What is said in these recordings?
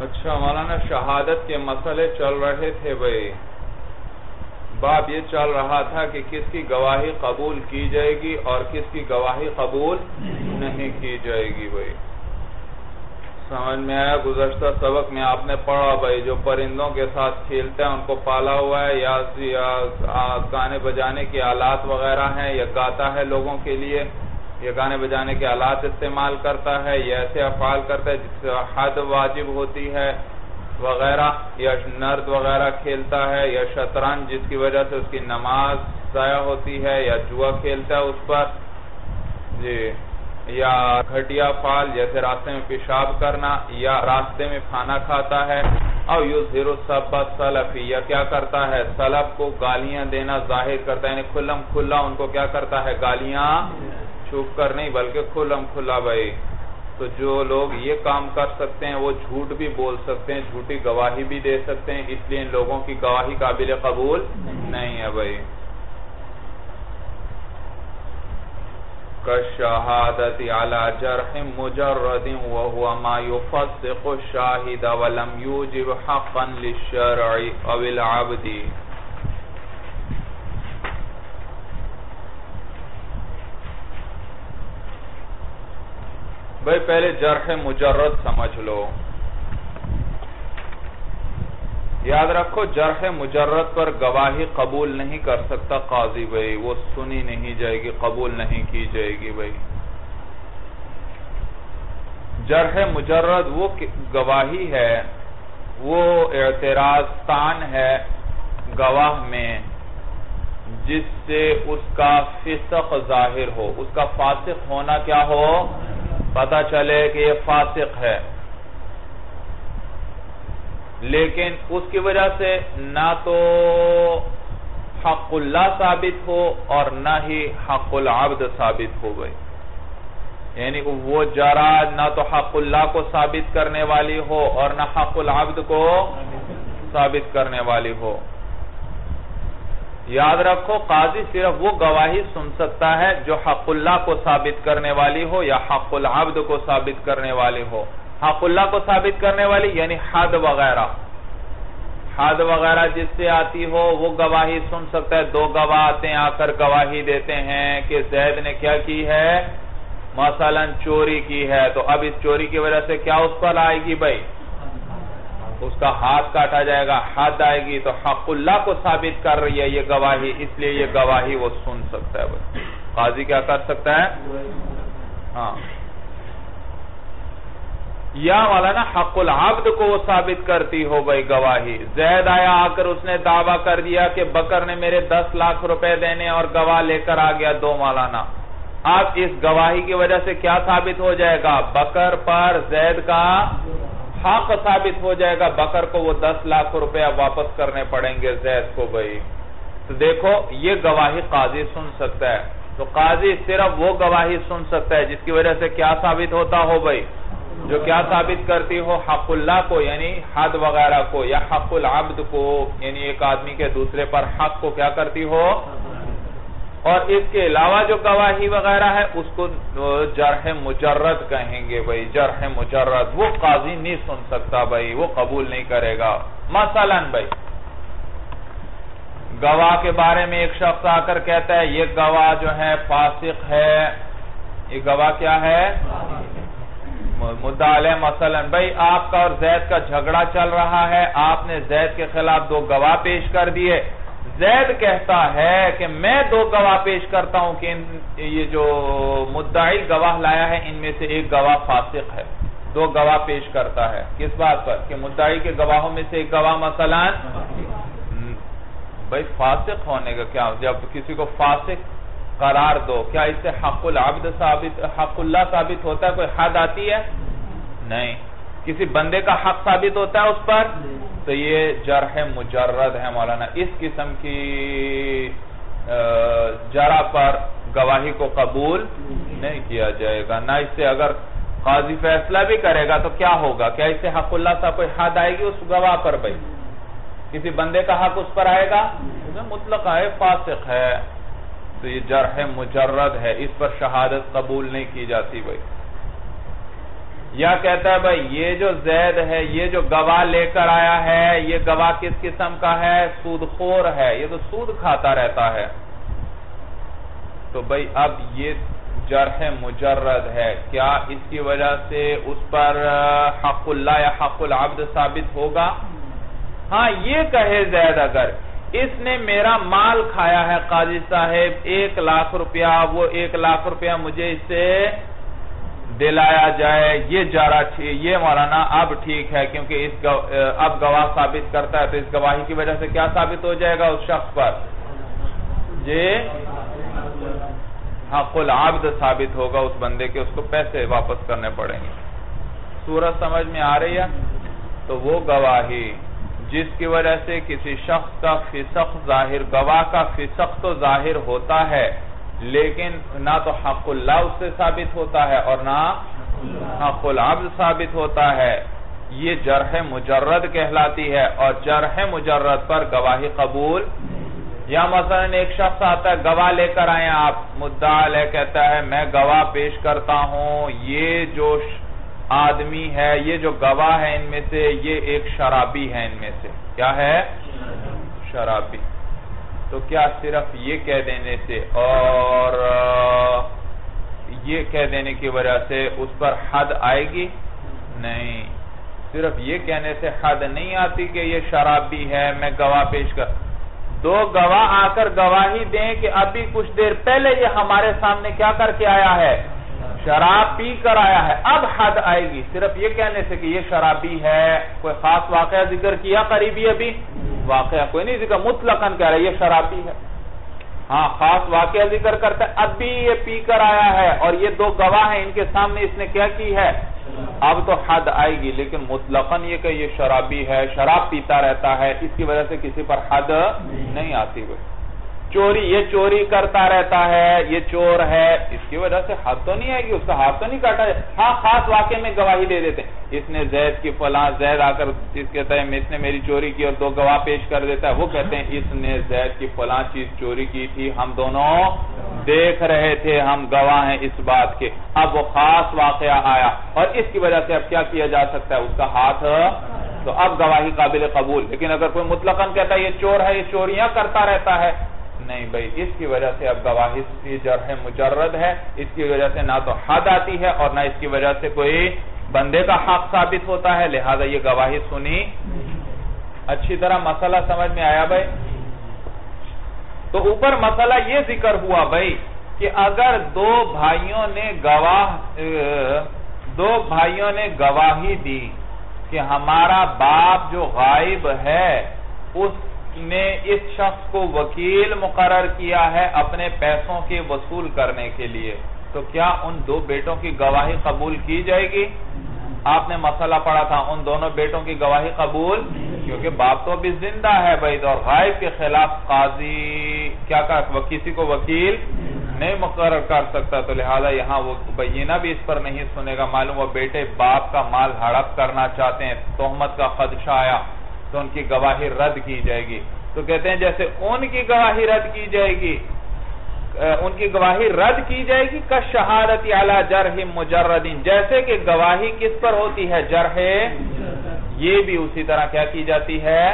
اچھا مولانا، شہادت کے مسئلے چل رہے تھے بھائی۔ باب یہ چل رہا تھا کہ کس کی گواہی قبول کی جائے گی اور کس کی گواہی قبول نہیں کی جائے گی بھائی۔ سمجھ میں آیا؟ گزشتہ سبق میں آپ نے پڑھا بھائی، جو پرندوں کے ساتھ کھیلتے ہیں، ان کو پالا ہوا ہے، یا گانے بجانے کے آلات وغیرہ ہیں، یا گاتا ہے لوگوں کے لیے۔ یا گانے بجانے کے آلات استعمال کرتا ہے یا ایسے افعال کرتا ہے جس سے حد واجب ہوتی ہے وغیرہ، یا نرد وغیرہ کھیلتا ہے، یا شطرنج جس کی وجہ سے اس کی نماز ضائع ہوتی ہے، یا جوا کھیلتا ہے اس پر۔ جی یا گھٹیا فال جیسے راستے میں پیشاب کرنا، یا راستے میں کھانا کھاتا ہے۔ او یظہر السبت سلفی یا کیا کرتا ہے؟ سلف کو گالیاں دینا ظاہر کرتا ہے یعنی کھلم کھلا ان کو کیا کرتا ہے؟ گالیاں چھپ کر نہیں، بلکہ کھلم کھلا بھائی۔ تو جو لوگ یہ کام کر سکتے ہیں، وہ جھوٹ بھی بول سکتے ہیں، جھوٹی گواہی بھی دے سکتے ہیں، اس لیے ان لوگوں کی گواہی قابل قبول نہیں ہے بھائی۔ كالشهادة على جرح مجرد وهو ما يفسق الشاهد ولم يوجب حقا للشرع او العبد۔ بھائی پہلے جرح مجرد سمجھ لو۔ یاد رکھو، جرح مجرد پر گواہی قبول نہیں کر سکتا قاضی بھائی۔ وہ سنی نہیں جائے گی، قبول نہیں کی جائے گی بھائی۔ جرح مجرد وہ گواہی ہے، وہ اعتراض تان ہے گواہ میں، جس سے اس کا فسق ظاہر ہو۔ اس کا فاسق ہونا کیا ہو؟ پتا چلے کہ یہ فاسق ہے۔ لیکن اس کی وجہ سے نہ تو حق اللہ ثابت ہو اور نہ ہی حق العبد ثابت ہو گئی۔ یعنی وہ جرا نہ تو حق اللہ کو ثابت کرنے والی ہو اور نہ حق العبد کو ثابت کرنے والی ہو۔ یاد رکھو، قاضی صرف وہ گواہی سن سکتا ہے جو حق اللہ کو ثابت کرنے والی ہو یا حق العبد کو ثابت کرنے والی ہو۔ حق اللہ کو ثابت کرنے والی یعنی حد وغیرہ۔ حد وغیرہ جس سے آتی ہو، وہ گواہی سن سکتا ہے۔ دو گواہ آتے ہیں آ کر گواہی دیتے ہیں کہ زید نے کیا کی ہے؟ مثلا چوری کی ہے۔ تو اب اس چوری کی وجہ سے کیا اس پر آئے گی بھائی؟ اس کا ہاتھ کاٹا جائے گا حد آئے گی تو حق اللہ کو ثابت کر رہی ہے یہ گواہی، اس لیے یہ گواہی وہ سن سکتا ہے بھائی قاضی کیا کر سکتا ہے؟ ہاں۔ یا مولانا، حق العبد کو وہ ثابت کرتی ہو بھائی گواہی۔ زید آیا آ کر اس نے دعویٰ کر دیا کہ بکر نے میرے دس لاکھ روپے دینے اور گواہ لے کر آ گیا دو مولانا۔ اب اس گواہی کی وجہ سے کیا ثابت ہو جائے گا؟ بکر پر زید کا حق ثابت ہو جائے گا، بکر کو وہ دس لاکھ روپے واپس کرنے پڑیں گے، زید کو بھائی۔ تو دیکھو، یہ گواہی قاضی سن سکتا ہے۔ تو قاضی صرف وہ گواہی سن سکتا ہے جس کی وجہ سے کیا ثابت ہوتا ہو بھائی؟ جو کیا ثابت کرتی ہو، حق اللہ کو یعنی حد وغیرہ کو، یا حق العبد کو۔ یعنی ایک آدمی کے دوسرے پر حق کو کیا کرتی ہو؟ اور اس کے علاوہ جو گواہی وغیرہ ہے، اس کو جرح مجرد کہیں گے بھائی، جرح مجرد، وہ قاضی نہیں سن سکتا بھائی، وہ قبول نہیں کرے گا۔ مثلا بھائی، گواہ کے بارے میں ایک شخص آ کر کہتا ہے، یہ گواہ جو ہے فاسق ہے۔ یہ گواہ کیا ہے؟ مدعا مثلا۔ بھائی، آپ کا اور زید کا جھگڑا چل رہا ہے۔ آپ نے زید کے خلاف دو گواہ پیش کر دیے۔ زید کہتا ہے کہ میں دو گواہ پیش کرتا ہوں کہ یہ جو مدعی گواہ لایا ہے، ان میں سے ایک گواہ فاسق ہے۔ دو گواہ پیش کرتا ہے۔ کس بات پر؟ کہ مدعی کے گواہوں میں سے ایک گواہ مثلا؟ بھائی فاسق ہونے کا کیا؟ جب کسی کو فاسق قرار دو، کیا اس سے حق العبد ثابت حق اللہ ثابت ہوتا ہے؟ کوئی حد آتی ہے؟ نہیں۔ کسی بندے کا حق ثابت ہوتا ہے اس پر؟ تو یہ جرح مجرد ہے مولانا۔ اس قسم کی جرح پر گواہی کو قبول نہیں کیا جائے گا۔ نہ اس سے اگر قاضی فیصلہ بھی کرے گا تو کیا ہوگا؟ کیا اس سے حق اللہ صاحب کوئی حد آئے گی اس گواہ پر بھائی؟ کسی بندے کا حق اس پر آئے گا؟ مطلق ہے، فاسق ہے۔ تو یہ جرح مجرد ہے۔ اس پر شہادت قبول نہیں کی جاتی بھائی۔ یا کہتا ہے بھائی یہ جو زید ہے، یہ جو گواہ لے کر آیا ہے، یہ گواہ کس قسم کا ہے؟ سود خور ہے، یہ تو سود کھاتا رہتا ہے۔ تو بھائی اب یہ جرح مجرد ہے۔ کیا اس کی وجہ سے اس پر حق اللہ یا حق العبد ثابت ہوگا؟ ہاں یہ کہے زید اگر اس نے میرا مال کھایا ہے قاضی صاحب، ایک لاکھ روپیہ، وہ ایک لاکھ روپیہ مجھے اس سے دلایا جائے، یہ جارہ یہ مولانا اب ٹھیک ہے، کیونکہ اس اب گواہ ثابت کرتا ہے، تو اس گواہی کی وجہ سے کیا ثابت ہو جائے گا اس شخص پر؟ جی؟ ہاں، حق العبد ثابت ہوگا اس بندے کے، اس کو پیسے واپس کرنے پڑیں گے۔ سورج سمجھ میں آ رہی ہے؟ تو وہ گواہی، جس کی وجہ سے کسی شخص کا فسق ظاہر، گواہ کا فسق تو ظاہر ہوتا ہے لیکن نہ تو حق اللہ اس سے ثابت ہوتا ہے اور نہ حق العبد ثابت ہوتا ہے۔ یہ جرح مجرد کہلاتی ہے اور جرح مجرد پر گواہی قبول۔ یا مثلا ایک شخص آتا ہے، گواہ لے کر آئے آپ۔ مدعا لے کہتا ہے، میں گواہ پیش کرتا ہوں۔ یہ جو آدمی ہے، یہ جو گواہ ہے ان میں سے، یہ ایک شرابی ہے ان میں سے۔ کیا ہے؟ شرابی۔ تو کیا صرف یہ کہہ دینے سے اور یہ کہہ دینے کی وجہ سے اس پر حد آئے گی؟ نہیں۔ صرف یہ کہنے سے حد نہیں آتی کہ یہ شرابی ہے، میں گواہ پیش کر۔ دو گواہ آ کر گواہی دیں کہ ابھی کچھ دیر پہلے یہ ہمارے سامنے کیا کر کے آیا ہے؟ شراب پی کر آیا ہے۔ اب حد آئے گی۔ صرف یہ کہنے سے کہ یہ شرابی ہے۔ کوئی خاص واقعہ ذکر کیا قریبی ابھی؟ واقعہ کوئی نہیں ذکر مطلقاً کہہ رہا ہے، یہ شرابی ہے۔ ہاں خاص واقعہ ذکر کرتا ہے، اب بھی یہ پی کر آیا ہے اور یہ دو گواہ ہیں ان کے سامنے اس نے کیا کی ہے؟ اب تو حد آئے گی، لیکن مطلقاً یہ کہ یہ شرابی ہے، شراب پیتا رہتا ہے، اس کی وجہ سے کسی پر حد نہیں آتی ہوئی۔ چوری، یہ چوری کرتا رہتا ہے، یہ چور ہے۔ اس کی وجہ سے حد تو نہیں آئے گی، اس کا ہاتھ تو نہیں کاٹا جائے۔ ہاں خاص واقعے میں گواہی دے دیتے ہیں۔ اس نے زید کی فلاں، زید آ کر اس کہتا ہے اس نے میری چوری کی اور دو گواہ پیش کر دیتا ہے۔ وہ کہتے ہیں، اس نے زید کی فلاں چیز چوری کی تھی۔ ہم دونوں دیکھ رہے تھے، ہم گواہ ہیں اس بات کے۔ اب وہ خاص واقعہ آیا اور اس کی وجہ سے اب کیا کیا جا سکتا ہے؟ اس کا ہاتھ تو اب گواہی قابل قبول۔ لیکن اگر کوئی مطلقاً کہتا ہے، یہ چور ہے، یہ چوریاں کرتا رہتا ہے نہیں بھائی، اس کی وجہ سے اب گواہی کی جرح مجرد ہے، اس کی وجہ سے نہ تو حد آتی ہے اور نہ اس کی وجہ سے کوئی بندے کا حق ثابت ہوتا ہے، لہذا یہ گواہی سنی اچھی طرح مسئلہ سمجھ میں آیا بھائی؟ تو اوپر مسئلہ یہ ذکر ہوا بھائی کہ اگر دو بھائیوں نے گواہ، دو بھائیوں نے گواہی دی کہ ہمارا باپ جو غائب ہے، اس نے اس شخص کو وکیل مقرر کیا ہے اپنے پیسوں کے وصول کرنے کے لیے۔ تو کیا ان دو بیٹوں کی گواہی قبول کی جائے گی؟ آپ نے مسئلہ پڑھا تھا، ان دونوں بیٹوں کی گواہی قبول؟ کیونکہ باپ تو ابھی زندہ ہے بھائی اور غائب کے خلاف قاضی، کیا کہا کسی کو وکیل نہیں مقرر کر سکتا۔ تو لہذا یہاں وہ بینہ بھی اس پر نہیں سنے گا۔ معلوم وہ بیٹے باپ کا مال ہڑپ کرنا چاہتے ہیں، تہمت کا خدشہ آیا۔ تو ان کی گواہی رد کی جائے گی۔ تو کہتے ہیں جیسے ان کی گواہی رد کی جائے گی ان کی گواہی رد کی جائے گی کا شہادت اعلی جرح مجردین جیسے کہ گواہی کس پر ہوتی ہے؟ جرح، یہ بھی اسی طرح کیا کی جاتی ہے؟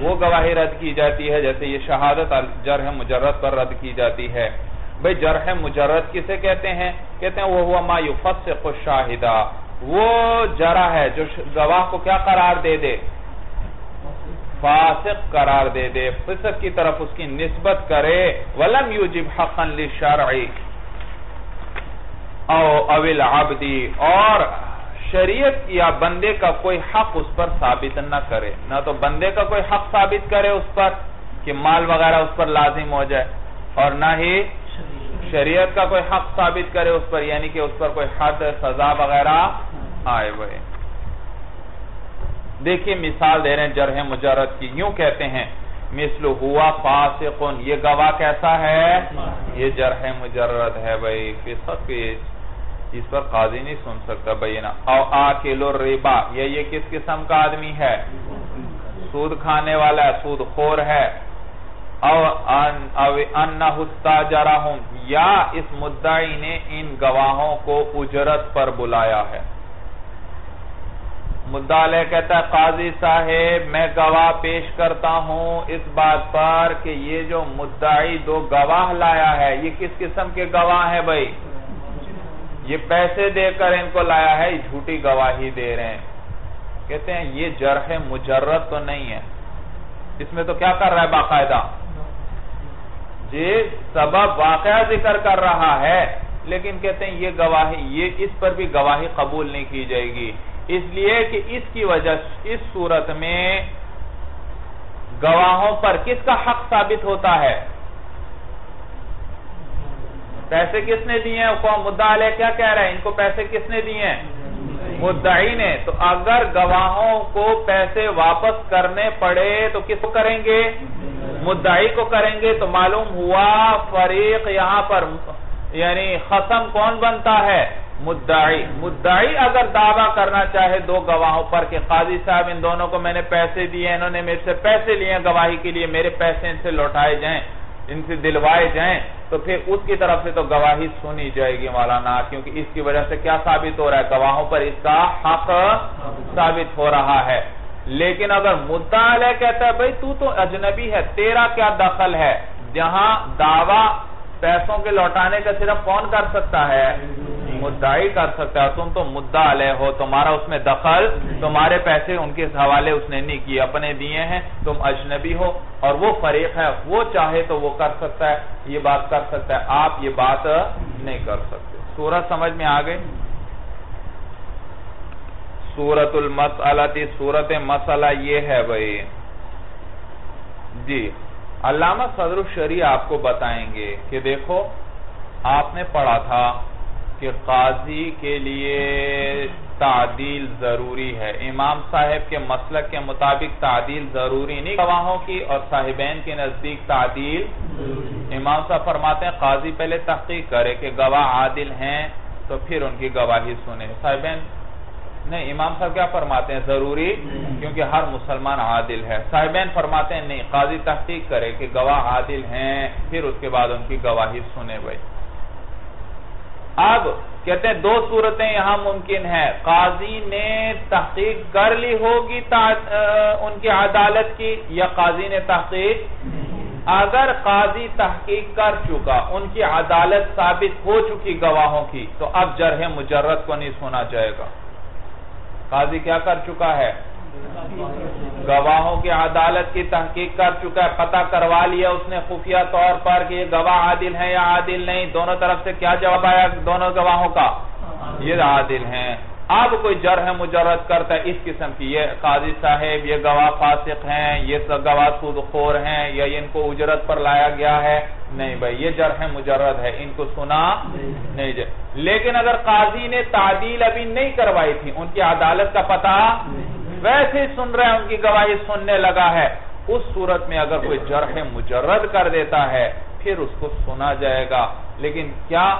وہ گواہی رد کی جاتی ہے، جیسے یہ شہادت جرح مجرد پر رد کی جاتی ہے۔ بھئی جرح مجرد کسے کہتے ہیں؟ کہتے ہیں وہ ہوا ما یفسق الشاہدہ۔ وہ جرح ہے جو گواہ کو کیا قرار دے دے؟ فاسق قرار دے دے، فسق کی طرف اس کی نسبت کرے، ولم یوجب حقا للشرعی او اول عبدی اور شریعت یا بندے کا کوئی حق اس پر ثابت نہ کرے۔ نہ تو بندے کا کوئی حق ثابت کرے اس پر کہ مال وغیرہ اس پر لازم ہو جائے، اور نہ ہی شریعت کا کوئی حق ثابت کرے اس پر یعنی کہ اس پر کوئی حد، سزا وغیرہ آئے ہوئے۔ دیکھیں مثال دے رہے ہیں جرح مجرد کی، یوں کہتے ہیں، مثل ہوا فاسقن، یہ گواہ کیسا ہے؟ یہ جرح مجرد ہے بھائی فسق اس پر قاضی نہیں سن سکتا بھائی، نا۔ او آکلو ریبا یہ یہ کس قسم کا آدمی ہے؟ سود کھانے والا ہے سود خور ہے۔ او انہو یا اس مدعی نے ان گواہوں کو اجرت پر بلایا ہے۔ مدعا کہتا ہے، قاضی صاحب، میں گواہ پیش کرتا ہوں اس بات پر کہ یہ جو مدعی دو گواہ لایا ہے، یہ کس قسم کے گواہ ہے بھائی؟ یہ پیسے دے کر ان کو لایا ہے، یہ جھوٹی گواہی دے رہے ہیں۔ کہتے ہیں، یہ جرح مجرد تو نہیں ہے۔ اس میں تو کیا کر رہا ہے باقاعدہ؟ جی سبب واقعہ ذکر کر رہا ہے، لیکن کہتے ہیں، یہ گواہی، یہ اس پر بھی گواہی قبول نہیں کی جائے گی۔ اس لیے کہ اس کی وجہ اس صورت میں گواہوں پر کس کا حق ثابت ہوتا ہے؟ پیسے کس نے دیے ہیں؟ مدعا علیہ کیا کہہ رہا ہے ان کو پیسے کس نے دیے ہیں؟ مدعی نے۔ تو اگر گواہوں کو پیسے واپس کرنے پڑے تو کس کو کریں گے؟ مدعی کو کریں گے۔ تو معلوم ہوا فریق یہاں پر یعنی خسم کون بنتا ہے؟ مدعی مدعی اگر دعویٰ کرنا چاہے دو گواہوں پر کہ قاضی صاحب ان دونوں کو میں نے پیسے دیے، انہوں نے میرے سے پیسے لیے گواہی کے لیے میرے پیسے ان سے لوٹائے جائیں، ان سے دلوائے جائیں، تو پھر اس کی طرف سے تو گواہی سنی جائے گی مولانا، کیونکہ اس کی وجہ سے کیا ثابت ہو رہا ہے؟ گواہوں پر اس کا حق ثابت ہو رہا ہے۔ لیکن اگر مدعا علیہ کہتا ہے بھئی تو تو اجنبی ہے، تیرا کیا دخل ہے؟ جہاں دعویٰ پیسوں کے لوٹانے کا صرف کون کر سکتا ہے؟ مدعی کر سکتا ہے۔ تم تو مدعا علیہ ہو، تمہارا اس میں دخل، تمہارے پیسے ان کے حوالے اس نے نہیں کیے، اپنے دیے ہیں، تم اجنبی ہو اور وہ فریق ہے، وہ چاہے تو وہ کر سکتا ہے، یہ بات کر سکتا ہے۔ آپ یہ بات نہیں کر سکتے۔ سورت سمجھ میں آگئے؟ سورت المسئلہ تھی سورت مسئلہ یہ ہے بھئی جی۔ علامہ صدر الشریع آپ کو بتائیں گے کہ دیکھو، آپ نے پڑھا تھا کہ قاضی کے لیے تعدیل ضروری ہے۔ امام صاحب کے مسلک کے مطابق تعدیل ضروری نہیں، گواہوں کی اور صاحبین کے نزدیک تعدیل امام صاحب فرماتے ہیں، قاضی پہلے تحقیق کرے کہ گواہ عادل ہیں تو پھر ان کی گواہی سنے صاحبین نہیں، امام صاحب کیا فرماتے ہیں؟ ضروری، کیونکہ ہر مسلمان عادل ہے۔ صاحبین فرماتے ہیں، نہیں، قاضی تحقیق کرے کہ گواہ عادل ہیں، پھر اس کے بعد ان کی گواہی سنے بھائی۔ اب کہتے ہیں، دو صورتیں یہاں ممکن ہیں۔ قاضی نے تحقیق کر لی ہوگی ان کی عدالت کی، یا قاضی نے تحقیق؟ اگر قاضی تحقیق کر چکا، ان کی عدالت ثابت ہو چکی گواہوں کی، تو اب جرح مجرد کو نہیں سنا جائے گا۔ قاضی کیا کر چکا ہے؟ گواہوں کی عدالت کی تحقیق کر چکا ہے پتہ کروا لیا اس نے، خفیہ طور پر کہ یہ گواہ عادل ہیں یا عادل نہیں؟ دونوں طرف سے کیا جواب آیا؟ دونوں گواہوں کا۔ یہ عادل ہیں۔ اب کوئی جرح مجرد کرتا ہے، اس قسم کی۔ یہ قاضی صاحب، یہ گواہ فاسق ہیں، یہ گواہ سود خور ہیں، یا ان کو اجرت پر لایا گیا ہے؟ نہیں بھائی، یہ جرح مجرد ہے، ان کو سنا نہیں جائے۔ لیکن اگر قاضی نے تعدیل ابھی نہیں کروائی تھی، ان کی عدالت کا پتہ ویسے سن رہے ہیں، ان کی گواہی سننے لگا ہے۔ اس صورت میں اگر کوئی جرح مجرد کر دیتا ہے، پھر اس کو سنا جائے گا۔ لیکن کیا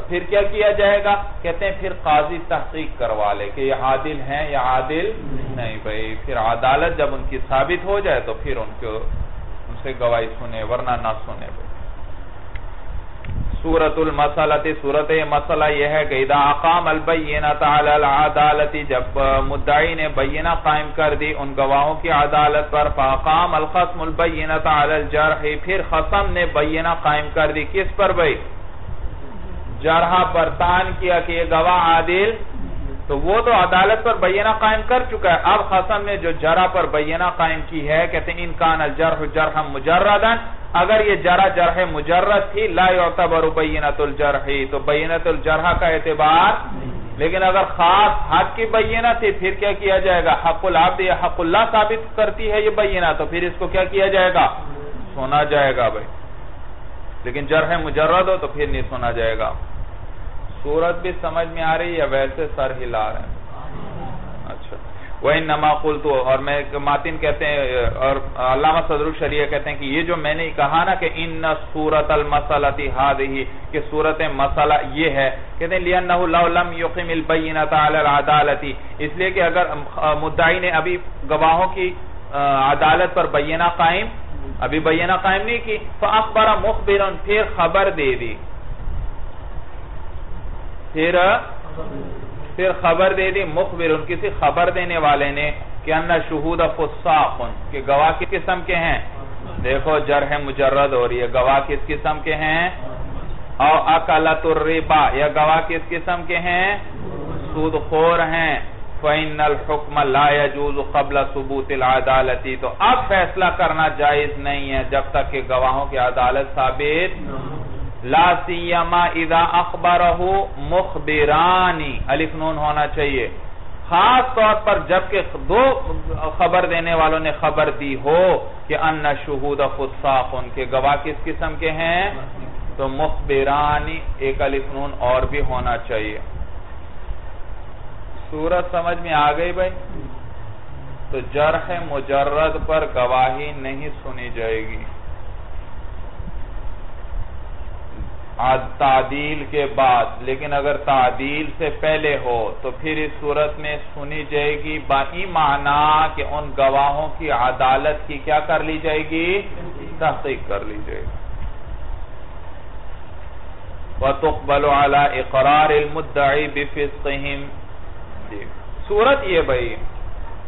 پھر کیا کیا جائے گا؟ کہتے ہیں پھر قاضی تحقیق کروا لے کہ یہ عادل ہیں یا عادل نہیں بھائی۔ پھر عدالت جب ان کی ثابت ہو جائے تو پھر ان کو ان سے گواہی سنے ورنہ نہ سنے بھائی۔ سورت المسلط سورت مسئلہ یہ ہے کہ اذا اقام البینت علی العدالتی جب مدعی نے بینہ قائم کر دی ان گواہوں کی عدالت پر، فاقام الخصم البینت علی الجرح، پھر خصم نے بینہ قائم کر دی۔ کس پر بھئی جرحہ پر تان کیا کہ یہ گواہ عادل، تو وہ تو عدالت پر بینہ قائم کر چکا ہے۔ اب خصم نے جو جرح پر بینہ قائم کی ہے، کہتے ہیں انکان الجرح جرح مجردن اگر یہ جرح جرح مجرد تھی، لا یعتبر بینت الجرح، تو بینت الجرح کا اعتبار لیکن اگر خاص حق کی بینہ تھی، پھر کیا کیا جائے گا؟ حق العبد یا حق اللہ ثابت کرتی ہے یہ بینہ، تو پھر اس کو کیا کیا جائے گا؟ سونا جائے گا بھائی۔ لیکن جرح مجرد ہو تو پھر نہیں سونا جائے گا۔ صورت بھی سمجھ میں آ رہی ہے، ویسے سر ہلا رہے ہیں۔ اچھا۔ وہ نما قلتو اور میں ماتن کہتے ہیں، اور علامہ صدر الشریعہ کہتے ہیں کہ یہ جو میں نے کہا نا کہ ان صورت المسلتی ہادہی کہ صورت مسئلہ یہ ہے۔ کہتے ہیں، لِأَنَّهُ لَوْ لَمْ يُقِمِ الْبَيِّنَةَ عَلَى الْعَدَالَتِ، اس لیے کہ اگر مدعی نے ابھی گواہوں کی عدالت پر بینہ قائم، ابھی بینہ قائم نہیں کی، فَأَخْبَرَ مُخْبِرٌ، پھر خبر دے دی۔ پھر پھر خبر دے دی، مخبر، ان کسی خبر دینے والے نے کہ انہ شہود فساقن کہ گواہ کس قسم کے ہیں؟ دیکھو، جرح مجرد ہو رہی ہے، گواہ کس قسم کے ہیں؟ او اکلت الربا، یا گواہ کس قسم کے ہیں؟ سود خور ہیں۔ فَإِنَّ الْحُكْمَ لَا يَجُوزُ قَبْلَ ثُبُوتِ الْعَدَالَتِ۔ تو اب فیصلہ کرنا جائز نہیں ہے جب تک کہ گواہوں کی عدالت ثابت لا سیما اذا اخبرہو مخبرانی، الف نون ہونا چاہیے۔ خاص طور پر جبکہ دو خبر دینے والوں نے خبر دی ہو کہ ان شہود فساق ان کے گواہ کس قسم کے ہیں؟ تو مخبرانی ایک الف نون اور بھی ہونا چاہیے۔ صورت سمجھ میں آ گئی بھائی؟ تو جرح مجرد پر گواہی نہیں سنی جائے گی۔ تعدیل کے بعد، لیکن اگر تعدیل سے پہلے ہو تو پھر اس صورت میں سنی جائے گی بائی معنی کہ ان گواہوں کی عدالت کی کیا کر لی جائے گی؟ تحقیق کر لی جائے گی۔ وَتُقْبَلُ عَلَىٰ اِقْرَارِ الْمُدَّعِ بِفِسْقِهِمْ۔ صورت یہ بھئی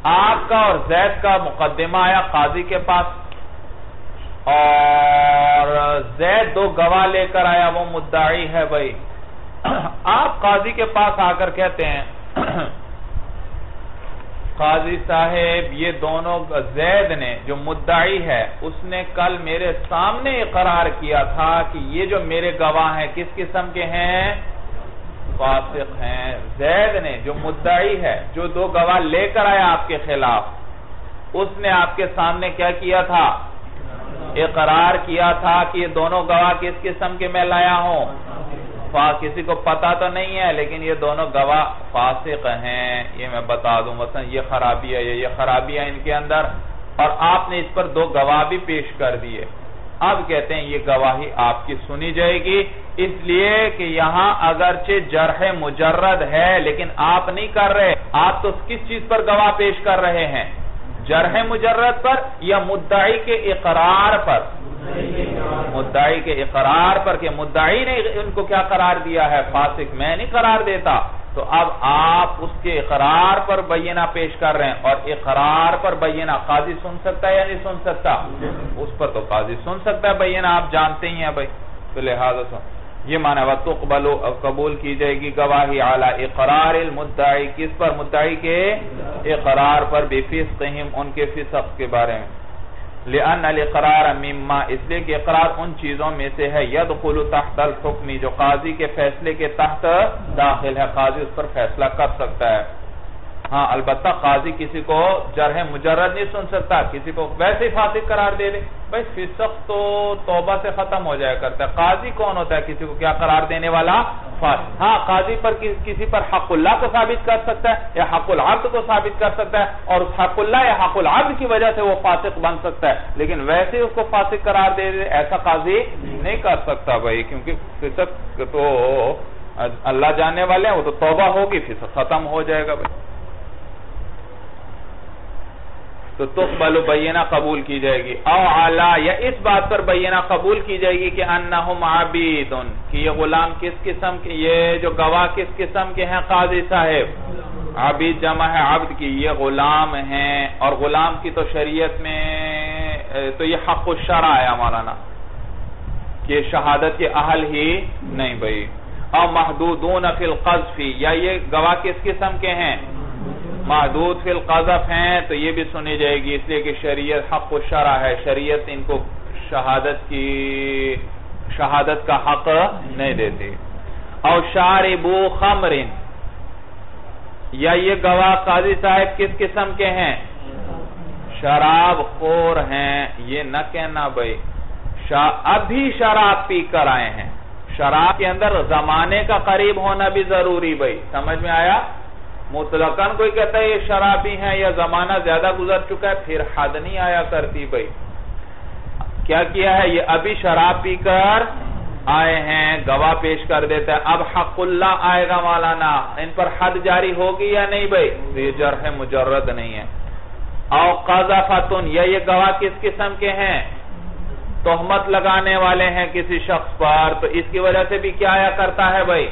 آپ کا اور زید کا مقدمہ آیا قاضی کے پاس۔ اور زید دو گواہ لے کر آیا، وہ مدعی ہے بھئی آپ قاضی کے پاس آ کر کہتے ہیں، قاضی صاحب، یہ دونوں زید نے جو مدعی ہے، اس نے کل میرے سامنے اقرار کیا تھا کہ یہ جو میرے گواہ ہیں، کس قسم کے ہیں؟ فاسق ہیں۔ زید نے جو مدعی ہے، جو دو گواہ لے کر آیا آپ کے خلاف، اس نے آپ کے سامنے کیا کیا تھا؟ اقرار کیا تھا کہ یہ دونوں گواہ کس قسم کے میں لایا ہوں؟ کسی کو پتا تو نہیں ہے، لیکن یہ دونوں گواہ فاسق ہیں۔ یہ میں بتا دوں، مثلا یہ خرابی ہے یہ خرابی ہے ان کے اندر۔ اور آپ نے اس پر دو گواہ بھی پیش کر دیے۔ اب کہتے ہیں یہ گواہی آپ کی سنی جائے گی۔ اس لیے کہ یہاں اگرچہ جرح مجرد ہے، لیکن آپ نہیں کر رہے۔ آپ تو کس چیز پر گواہ پیش کر رہے ہیں؟ جرح مجرد پر یا مدعی کے اقرار پر؟ مدعی کے اقرار پر کہ مدعی نے ان کو کیا قرار دیا ہے؟ فاسق میں نہیں قرار دیتا۔ تو اب آپ اس کے اقرار پر بینہ پیش کر رہے ہیں اور اقرار پر بینہ قاضی سن سکتا ہے یا نہیں سن سکتا؟ اس پر تو قاضی سن سکتا ہے بینہ آپ جانتے ہی ہیں بھائی۔ تو لہذا سن۔ یہ معنی وَتُقْبَلُ، قبول کی جائے گی گواہی اعلی اقرار المدعی کس پر؟ مدعی کے اقرار پر بے فسقہم، ان کے فسق کے بارے میں۔ لأن الاقرار مما، اس لیے کہ اقرار ان چیزوں میں سے ہے، يدخل تحت الحکمی جو قاضی کے فیصلے کے تحت داخل ہے، قاضی اس پر فیصلہ کر سکتا ہے۔ ہاں البتہ قاضی کسی کو جرح مجرد نہیں سن سکتا، کسی کو ویسے فاسق قرار دے دے بھئی فسق تو توبہ سے ختم ہو جائے کرتا ہے۔ قاضی کون ہوتا ہے؟ کسی کو کیا قرار دینے والا؟ فاسق ہاں قاضی پر کسی پر حق اللہ کو ثابت کر سکتا ہے یا حق العبد کو ثابت کر سکتا ہے اور اس حق اللہ یا حق العبد کی وجہ سے وہ فاسق بن سکتا ہے۔ لیکن ویسے اس کو فاسق قرار دے دے، ایسا قاضی نہیں کر سکتا بھئی کیونکہ فسق تو اللہ جاننے والے ہیں، وہ تو توبہ ہوگی فسق ختم ہو جائے گا بھئی تو تقبل بینہ قبول کی جائے گی۔ او علا، یا اس بات پر بینہ قبول کی جائے گی کہ انہم عبیدن کہ یہ غلام کس قسم کے، یہ جو گواہ کس قسم کے ہیں، قاضی صاحب؟ عبید جمع ہے عبد کی، یہ غلام ہیں۔ اور غلام کی تو شریعت میں تو یہ حق الشرع ہے مولانا کہ شہادت کے اہل ہی نہیں بھئی او محدودون فی القذفی یا یہ گواہ کس قسم کے ہیں؟ محدود فی القذف ہیں، تو یہ بھی سنی جائے گی اس لیے کہ شریعت حق و شرع ہے۔ شریعت ان کو شہادت کی، شہادت کا حق نہیں دیتی۔ او شاربو خمرن۔ یا یہ گواہ قاضی صاحب کس قسم کے ہیں؟ شراب خور ہیں۔ یہ نہ کہنا بھئی ابھی شراب پی کر آئے ہیں۔ شراب کے اندر زمانے کا قریب ہونا بھی ضروری بھئی سمجھ میں آیا؟ مطلقاً کوئی کہتا ہے یہ شرابی ہیں یا زمانہ زیادہ گزر چکا ہے، پھر حد نہیں آیا کرتی بھئی کیا کیا ہے؟ یہ ابھی شراب پی کر آئے ہیں، گواہ پیش کر دیتا ہے۔ اب حق اللہ آئے گا مولانا۔ ان پر حد جاری ہوگی یا نہیں بھئی یہ جرح مجرد نہیں ہے۔ او قذفتن، یا یہ گواہ کس قسم کے ہیں؟ تحمت لگانے والے ہیں کسی شخص پر۔ تو اس کی وجہ سے بھی کیا آیا کرتا ہے بھئی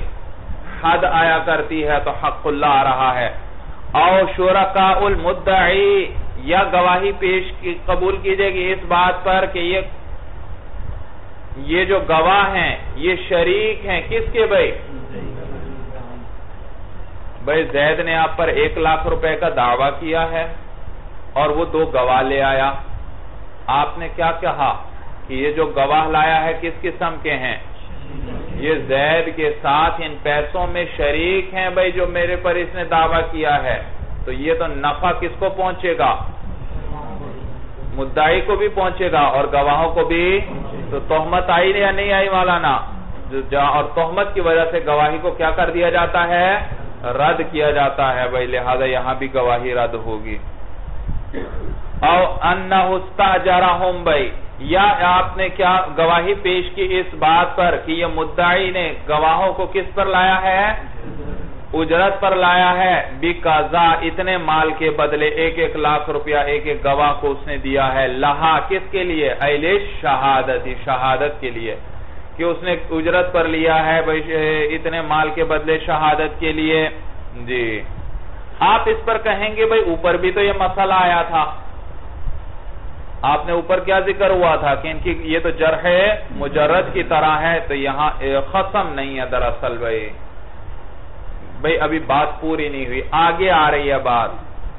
حد آیا کرتی ہے تو حق اللہ آ رہا ہے۔ او شرکاء المدعی، یا گواہی پیش قبول کی جائے گی اس بات پر کہ یہ یہ جو گواہ ہیں، یہ شریک ہیں، کس کے بھائی؟ بھائی زید نے آپ پر ایک لاکھ روپے کا دعویٰ کیا ہے اور وہ دو گواہ لے آیا۔ آپ نے کیا کہا کہ یہ جو گواہ لایا ہے، کس قسم کے ہیں؟ یہ زید کے ساتھ ان پیسوں میں شریک ہیں بھائی جو میرے پر اس نے دعویٰ کیا ہے۔ تو یہ تو نفع کس کو پہنچے گا؟ مدعی کو بھی پہنچے گا اور گواہوں کو بھی۔ تو تحمت آئی یا نہیں آئی مولانا؟ اور تحمت کی وجہ سے گواہی کو کیا کر دیا جاتا ہے؟ رد کیا جاتا ہے بھائی، لہذا یہاں بھی گواہی رد ہوگی۔ او ان بھائی یا آپ نے کیا گواہی پیش کی اس بات پر کہ یہ مدعی نے گواہوں کو کس پر لایا ہے؟ اجرت پر لایا ہے۔ بیکازا اتنے مال کے بدلے ایک ایک لاکھ روپیہ ایک ایک گواہ کو اس نے دیا ہے۔ لہا کس کے لیے؟ ایلیش شہادتی شہادت کے لیے۔ کہ اس نے اجرت پر لیا ہے اتنے مال کے بدلے شہادت کے لیے۔ جی۔ آپ اس پر کہیں گے بھائی، اوپر بھی تو یہ مسئلہ آیا تھا۔ آپ نے اوپر کیا ذکر ہوا تھا کہ ان کی یہ تو جرح مجرد کی طرح ہے تو یہاں خسم نہیں ہے دراصل بھائی۔ بھئی ابھی بات پوری نہیں ہوئی۔ آگے آ رہی ہے بات۔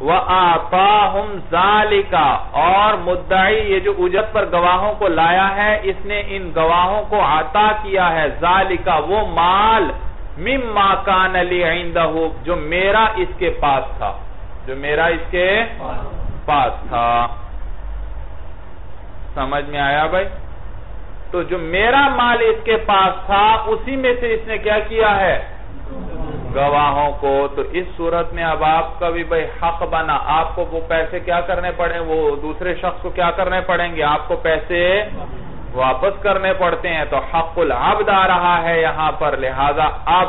وَآتَاهُمْ ذَالِكَ اور مدعی یہ جو اجت پر گواہوں کو لایا ہے اس نے ان گواہوں کو عطا کیا ہے۔ ذَالِكَ وہ مال مِمَّا كَانَ لِي عِنْدَهُ جو میرا اس کے پاس تھا۔ جو میرا اس کے پاس تھا۔ سمجھ میں آیا بھائی؟ تو جو میرا مال اس کے پاس تھا، اسی میں سے اس نے کیا کیا ہے؟ گواہوں کو۔ تو اس صورت میں اب آپ کا بھی بھائی حق بنا۔ آپ کو وہ پیسے کیا کرنے پڑیں؟ وہ دوسرے شخص کو کیا کرنے پڑیں گے؟ آپ کو پیسے واپس کرنے پڑتے ہیں۔ تو حق العبد آ رہا ہے یہاں پر۔ لہذا اب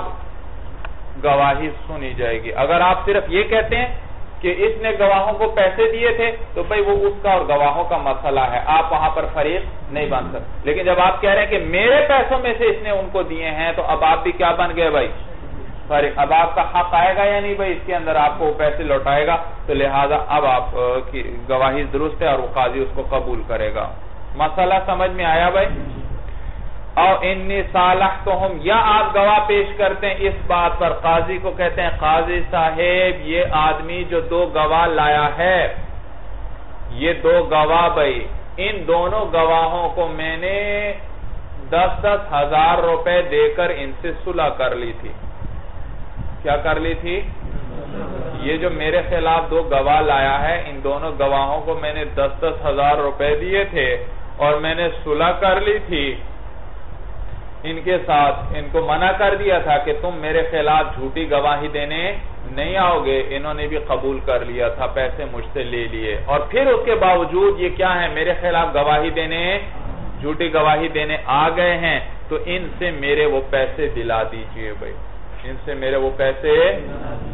گواہی سنی جائے گی۔ اگر آپ صرف یہ کہتے ہیں کہ اس نے گواہوں کو پیسے دیے تھے تو بھائی وہ اس کا اور گواہوں کا مسئلہ ہے۔ آپ وہاں پر فریق نہیں بن سکتے۔ لیکن جب آپ کہہ رہے ہیں کہ میرے پیسوں میں سے اس نے ان کو دیے ہیں تو اب آپ بھی کیا بن گئے بھائی؟ اب آپ کا حق آئے گا یا نہیں بھائی؟ اس کے اندر آپ کو پیسے لوٹائے گا۔ تو لہٰذا اب آپ کی گواہی درست ہے اور وہ قاضی اس کو قبول کرے گا۔ مسئلہ سمجھ میں آیا بھائی؟ اور انی صالح تو ہم یا آپ گواہ پیش کرتے ہیں اس بات پر۔ قاضی کو کہتے ہیں، قاضی صاحب، یہ آدمی جو دو گواہ لایا ہے، یہ دو گواہ بھائی، ان دونوں گواہوں کو میں نے دس دس ہزار روپے دے کر ان سے صلح کر لی تھی۔ کیا کر لی تھی؟ یہ جو میرے خلاف دو گواہ لایا ہے، ان دونوں گواہوں کو میں نے دس دس ہزار روپے دیے تھے اور میں نے صلح کر لی تھی۔ ان کے ساتھ ان کو منع کر دیا تھا کہ تم میرے خلاف جھوٹی گواہی دینے نہیں آؤ گے انہوں نے بھی قبول کر لیا تھا، پیسے مجھ سے لے لیے۔ اور پھر اس کے باوجود یہ کیا ہے؟ میرے خلاف گواہی دینے، جھوٹی گواہی دینے آ گئے ہیں، تو ان سے میرے وہ پیسے دلا دیجیے بھائی۔ ان سے میرے وہ پیسے،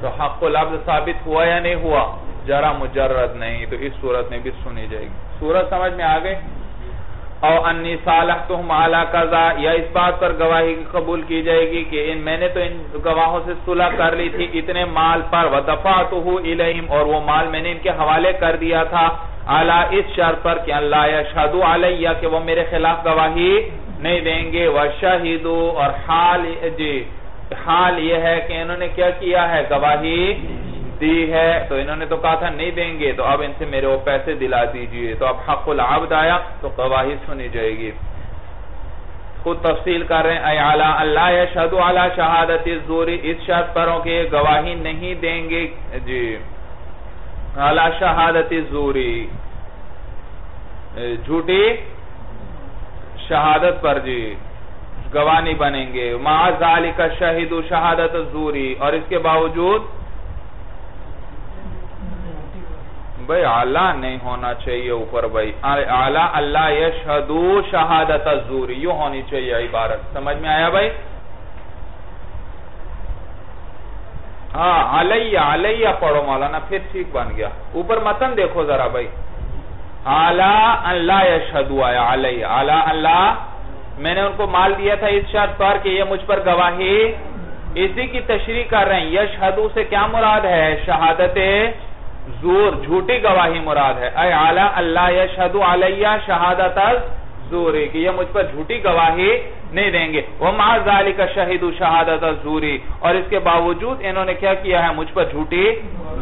تو حق و لفظ ثابت ہوا یا نہیں ہوا؟ جرا مجرد نہیں، تو اس صورت میں بھی سنی جائے گی۔ صورت سمجھ میں آگئے او انی صالحتہم علا قضا یا اس بات پر گواہی قبول کی جائے گی کہ ان میں نے تو ان گواہوں سے صلح کر لی تھی، اتنے مال پر، ودفعتہو الیہم، اور وہ مال میں نے ان کے حوالے کر دیا تھا۔ علا اس شرط پر کہ اللہ یشہدو علیہ، کہ وہ میرے خلاف گواہی نہیں دیں گے۔ وشہدو، اور حال جی حال یہ ہے کہ انہوں نے کیا کیا ہے؟ گواہی دی ہے، تو انہوں نے تو کہا تھا نہیں دیں گے، تو اب ان سے میرے وہ پیسے دلا دیجیے۔ تو اب حق العبد آیا، تو گواہی سنی جائے گی۔ خود تفصیل کر رہے ہیں اعلیٰ اللہ، یشہدو علی شہادت الزوری اس شرط پروں کے گواہی نہیں دیں گے۔ جی۔ علی شہادت الزوری جھوٹی شہادت پر جی۔ گوانی بنیں گے۔ ذالک شہید شہادت زوری اور اس کے باوجود بھائی اعلیٰ نہیں ہونا چاہیے اوپر بھائی۔ اعلیٰ اللہ یشہدو شہادت زوری یوں ہونی چاہیے عبارت۔ سمجھ میں آیا بھائی؟ ہاں علیہ علیہ پڑھو مولانا، پھر ٹھیک بن گیا۔ اوپر متن دیکھو ذرا بھائی۔ اعلیٰ اللہ یشہدو، آیا علیہ۔ اعلیٰ اللہ میں نے ان کو مال دیا تھا اس شرط پر کہ یہ مجھ پر گواہی، اسی کی تشریح کر رہے ہیں۔ یشہدو سے کیا مراد ہے؟ شہادت زور، جھوٹی گواہی مراد ہے۔ اے اعلی، اللہ یشہدو علیہ شہادت زوری کہ یہ مجھ پر جھوٹی گواہی نہیں دیں گے۔ وہ ذالک کا شہید شہادت زوری اور اس کے باوجود انہوں نے کیا کیا ہے؟ مجھ پر جھوٹی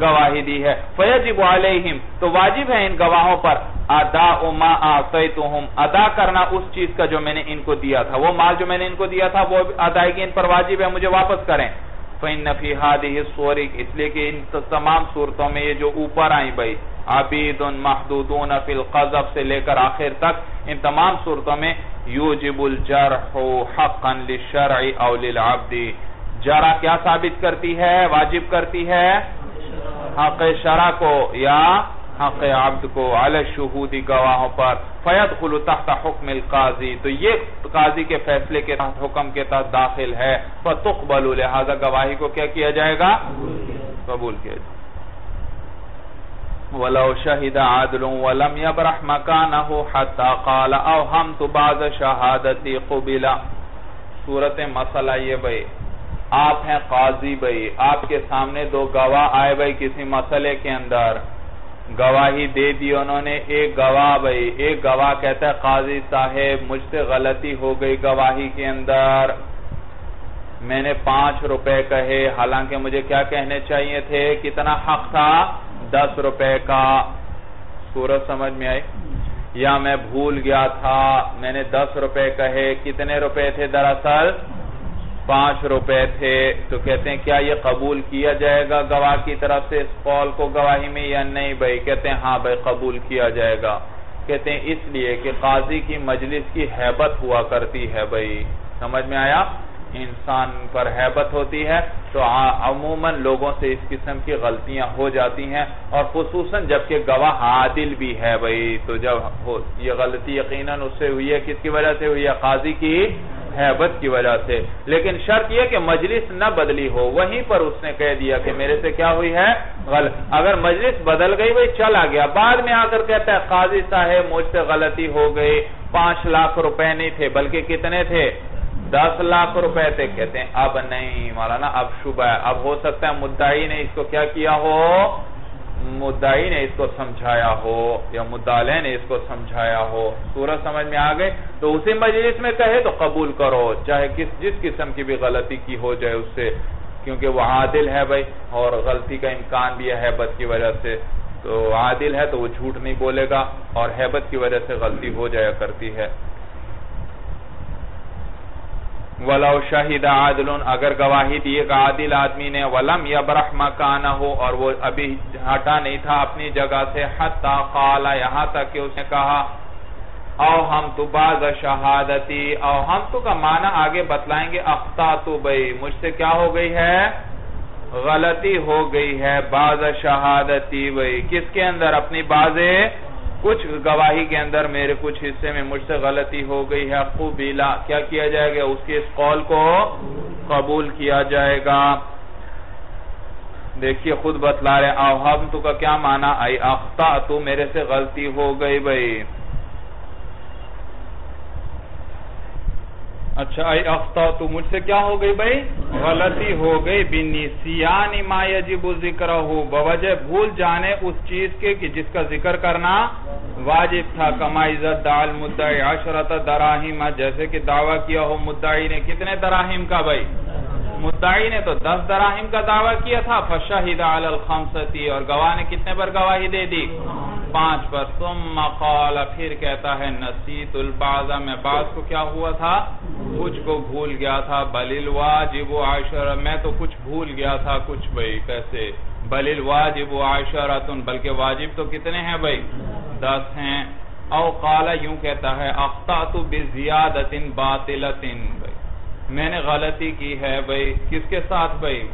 گواہی دی ہے۔ فیجب علیہم، تو واجب ہے ان گواہوں پر۔ ادا ما آتیتہم، ادا کرنا اس چیز کا جو میں نے ان کو دیا تھا۔ وہ مال جو میں نے ان کو دیا تھا، وہ ادائیگی ان پر واجب ہے، مجھے واپس کریں۔ فَإِنَّ فِي هَذِهِ الصُّوَرِ اس لیے کہ ان تمام صورتوں میں یہ جو اوپر آئیں بھئی عبید محدودون فی القذف سے لے کر آخر تک، ان تمام صورتوں میں یوجب الجرح حقا للشرع او للعبد۔ جرح کیا ثابت کرتی ہے؟ واجب کرتی ہے؟ حق شرع کو یا حق عبد کو علی شہودی گواہوں پر فیدخل تحت حکم القاضی، تو یہ قاضی کے فیصلے کے تحت حکم کے تحت داخل ہے۔ فتقبل، لہذا گواہی کو کیا کیا جائے گا؟ قبول کیا جائے گا۔ ولو شہد عادل ولم یبرح مکانہو حتی قال اوہمت بعض شہادتی قبلا صورت مسئلہ یہ بھئی آپ ہیں قاضی بھئی آپ کے سامنے دو گواہ آئے بھئی کسی مسئلے کے اندر۔ گواہی دے دی، انہوں نے ایک گواہ بھئی ایک گواہ کہتا ہے، قاضی صاحب، مجھ سے غلطی ہو گئی گواہی کے اندر۔ میں نے پانچ روپے کہے، حالانکہ مجھے کیا کہنے چاہیے تھے؟ کتنا حق تھا؟ دس روپے کا۔ صورت سمجھ میں آئی؟ یا میں بھول گیا تھا، میں نے دس روپے کہے۔ کتنے روپے تھے دراصل؟ پانچ روپے تھے تو کہتے ہیں کیا یہ قبول کیا جائے گا گواہ کی طرف سے اس قول کو گواہی میں یا نہیں بھائی؟ کہتے ہیں ہاں بھائی، قبول کیا جائے گا۔ کہتے ہیں اس لیے کہ قاضی کی مجلس کی حیبت ہوا کرتی ہے بھائی۔ سمجھ میں آیا؟ انسان پر حیبت ہوتی ہے تو عموماً لوگوں سے اس قسم کی غلطیاں ہو جاتی ہیں اور خصوصاً جبکہ گواہ عادل بھی ہے بھئی تو جب یہ غلطی یقیناً اس سے ہوئی ہے، کس کی وجہ سے ہوئی ہے؟ قاضی کی حیبت کی وجہ سے۔ لیکن شرط یہ کہ مجلس نہ بدلی ہو۔ وہیں پر اس نے کہہ دیا کہ میرے سے کیا ہوئی ہے؟ غلط۔ اگر مجلس بدل گئی بھئی چلا گیا۔ بعد میں آ کر کہتا ہے، قاضی صاحب مجھ سے غلطی ہو گئی۔ پانچ لاکھ روپے نہیں تھے، بلکہ کتنے تھے؟ دس لاکھ روپے تھے۔ کہتے ہیں، اب نہیں، مولانا، اب شبہ ہے۔ اب ہو سکتا ہے، مدعی نے اس کو کیا کیا ہو؟ مدعی نے اس کو سمجھایا ہو یا مدعلے نے اس کو سمجھایا ہو سورج سمجھ میں آگئے تو اسی مجلس میں کہے تو قبول کرو، چاہے کس، جس قسم کی بھی غلطی کی ہو جائے اس سے، کیونکہ وہ عادل ہے بھائی، اور غلطی کا امکان بھی ہے حیبت کی وجہ سے۔ تو عادل ہے تو وہ جھوٹ نہیں بولے گا، اور حیبت کی وجہ سے غلطی ہو جایا کرتی ہے۔ ولو شہید عادل اگر گواہی دیے گا، عادل آدمی نے، ولم یبرح مکانہ ہو اور وہ ابھی ہٹا نہیں تھا اپنی جگہ سے، حتی قال، یہاں تک کہ اس نے کہا او ہم تو باز شہادتی او ہم تو کا معنی آگے بتلائیں گے اختاتو بھئی، مجھ سے کیا ہو گئی ہے؟ غلطی ہو گئی ہے باز شہادتی بھئی، کس کے اندر اپنی بازے کچھ گواہی کے اندر میرے کچھ حصے میں مجھ سے غلطی ہو گئی ہے قبیلہ کیا کیا جائے گا؟ اس کے اس قول کو قبول کیا جائے گا۔ دیکھیے، خود بتلا رہے آہم تو کا کیا معنی؟ آئی اختا تو میرے سے غلطی ہو گئی بھئی اچھا اے افتا، تو مجھ سے کیا ہو گئی بھائی؟ غلطی ہو گئی بینی سیانی ما یجب ذکر ہو بوجہ بھول جانے اس چیز کے کہ جس کا ذکر کرنا واجب تھا۔ کما عزت دال مدعی عشرت دراہیم جیسے کہ دعویٰ کیا ہو، مدعی نے کتنے دراہیم کا بھائی؟ مدعی نے تو دس دراہیم کا دعویٰ کیا تھا۔ فشہد علی الخمستی، اور گواہ نے کتنے پر گواہی دے دی؟ پانچ پر۔ ثم قال، پھر کہتا ہے، نسیت البعض، میں بعض کو کیا ہوا تھا؟ کچھ کو بھول گیا تھا۔ بل الواجب عشر، میں تو کچھ بھول گیا تھا۔ کچھ بھئی کیسے؟ بل الواجب عشرتن، بلکہ واجب تو کتنے ہیں بھئی دس ہیں۔ او قال، یوں کہتا ہے اختات بزیادت باطلت بھئی میں نے غلطی کی ہے بھئی کس کے ساتھ بھئی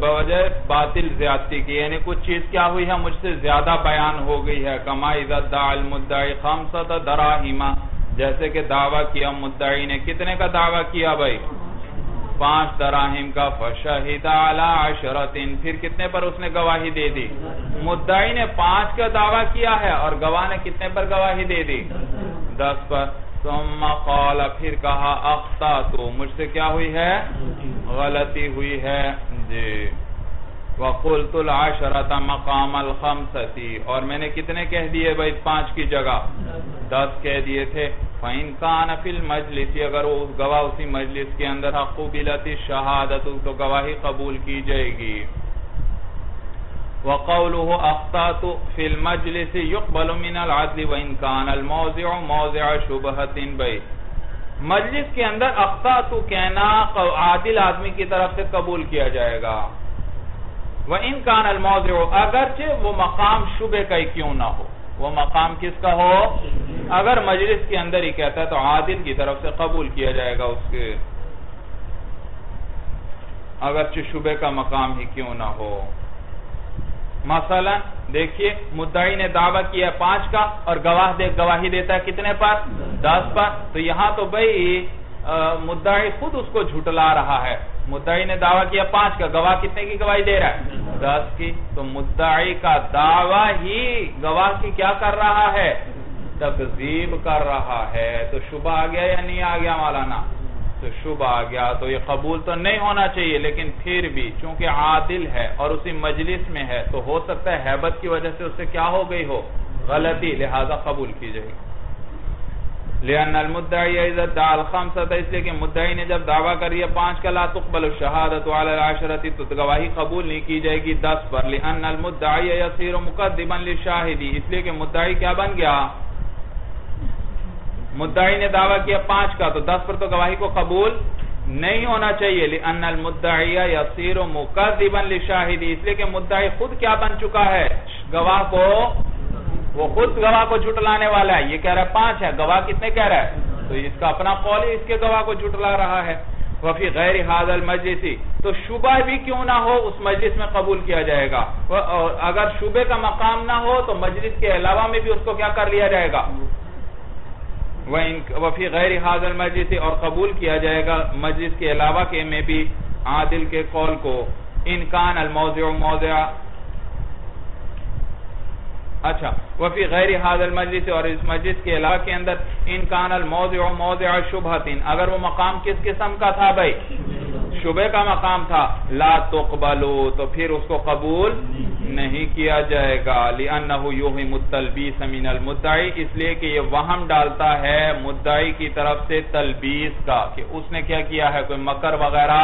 بوجہ باطل زیادتی کی یعنی کچھ چیز کیا ہوئی ہے، مجھ سے زیادہ بیان ہو گئی ہے۔ کما عزت دا المدعی خمسط دراہیما جیسے کہ دعویٰ کیا، مدعی نے کتنے کا دعویٰ کیا بھائی؟ پانچ دراہیم کا۔ فشہد علی عشرتن، پھر کتنے پر اس نے گواہی دے دی؟ مدعی نے پانچ کا دعویٰ کیا ہے اور گواہ نے کتنے پر گواہی دے دی؟ دس پر۔ ثم قال، پھر کہا اختا تو مجھ سے کیا ہوئی ہے؟ غلطی ہوئی ہے۔ جی۔ وَقُلْتُ الْعَشْرَةَ مَقَامَ الْخَمْسَةِ۔ اور میں نے کتنے کہہ دیے بھائی؟ پانچ کی جگہ۔ دس کہہ دیے تھے۔ فَإِن كَانَ فِي الْمَجْلِسِ، اگر وہ گواہ اسی مجلس کے اندر قُبِلَتِ الشَّهَادَةُ، تو گواہی قبول کی جائے گی۔ وَقَوْلُهُ أَخْطَاتُ فِي الْمَجْلِسِ، يُقْبَلُ مِنَ الْعَدْلِ، وَإِن كَانَ الْمَوْزِعُ مَوْزِعَ شُبْهَةٍ۔ بَيْ مجلس کے اندر اخطاتو کہنا عادل آدمی کی طرف سے قبول کیا جائے گا۔ وہ ان کان الموضع، اگرچہ وہ مقام شبے کا ہی کیوں نہ ہو۔ وہ مقام کس کا ہو؟ اگر مجلس کے اندر ہی کہتا ہے تو عادل کی طرف سے قبول کیا جائے گا اس کے۔ اگرچہ شبے کا مقام ہی کیوں نہ ہو۔ مثلا دیکھیے، مدعی نے دعویٰ کیا پانچ کا اور گواہ دے، گواہی دیتا ہے کتنے پر؟ دس پر۔ تو یہاں تو بھئی مدعی خود اس کو جھٹلا رہا ہے۔ مدعی نے دعویٰ کیا پانچ کا۔ گواہ کتنے کی گواہی دے رہا ہے؟ دس کی۔ تو مدعی کا دعویٰ ہی گواہ کی کیا کر رہا ہے؟ تقزیب کر رہا ہے۔ تو شبہ آ گیا یا نہیں آ گیا مولانا؟ تو شبہ آ گیا تو یہ قبول تو نہیں ہونا چاہیے، لیکن پھر بھی چونکہ عادل ہے اور اسی مجلس میں ہے، تو ہو سکتا ہے حیبت کی وجہ سے اس سے کیا ہو گئی ہو؟ غلطی، لہذا قبول کی جائے گی۔ لأن المدعی عزت دا الخمسة، اس لیے کہ مدعی نے جب دعویٰ کری ہے، پانچ کا لا تقبل الشہادت علی العشرتی تو گواہی قبول نہیں کی جائے گی دس پر۔ لأن المدعی یصیر مقدما للشاہدی اس لیے کہ مدعی کیا بن گیا؟ مدعی نے دعویٰ کیا پانچ کا، تو دس پر تو گواہی کو قبول نہیں ہونا چاہیے۔ لأن المدعی یصیر مقدما للشاہدی اس لیے کہ مدعی خود کیا بن چکا ہے؟ گواہ کو، وہ خود گواہ کو جھٹلانے والا ہے۔ یہ کہہ رہا ہے پانچ ہے، گواہ کتنے کہہ رہا ہے؟ تو اس کا اپنا قول ہی اس کے گواہ کو جھٹلا رہا ہے۔ وفی غیر حاضر المجلسی تو شبہ بھی کیوں نہ ہو، اس مجلس میں قبول کیا جائے گا۔ اگر شبہ کا مقام نہ ہو، تو مجلس کے علاوہ میں بھی اس کو کیا کر لیا جائے گا؟ وفی غیر حاضر مجلس اور قبول کیا جائے گا مجلس کے علاوہ کے میں بھی عادل کے قول کو۔ انکان الموضع موضع اچھا وفی غیر حاضر مجلس اور اس مجلس کے علاقہ کے اندر انکان الموضع موضع شبہتن اگر وہ مقام کس قسم کا تھا بھائی؟ شبہ کا مقام تھا، لا تقبلو، تو پھر اس کو قبول نہیں کیا جائے گا لئنہو یوہی متلبیس من المدعی اس لیے کہ یہ وہم ڈالتا ہے مدعی کی طرف سے تلبیس کا، کہ اس نے کیا کیا ہے، کوئی مکر وغیرہ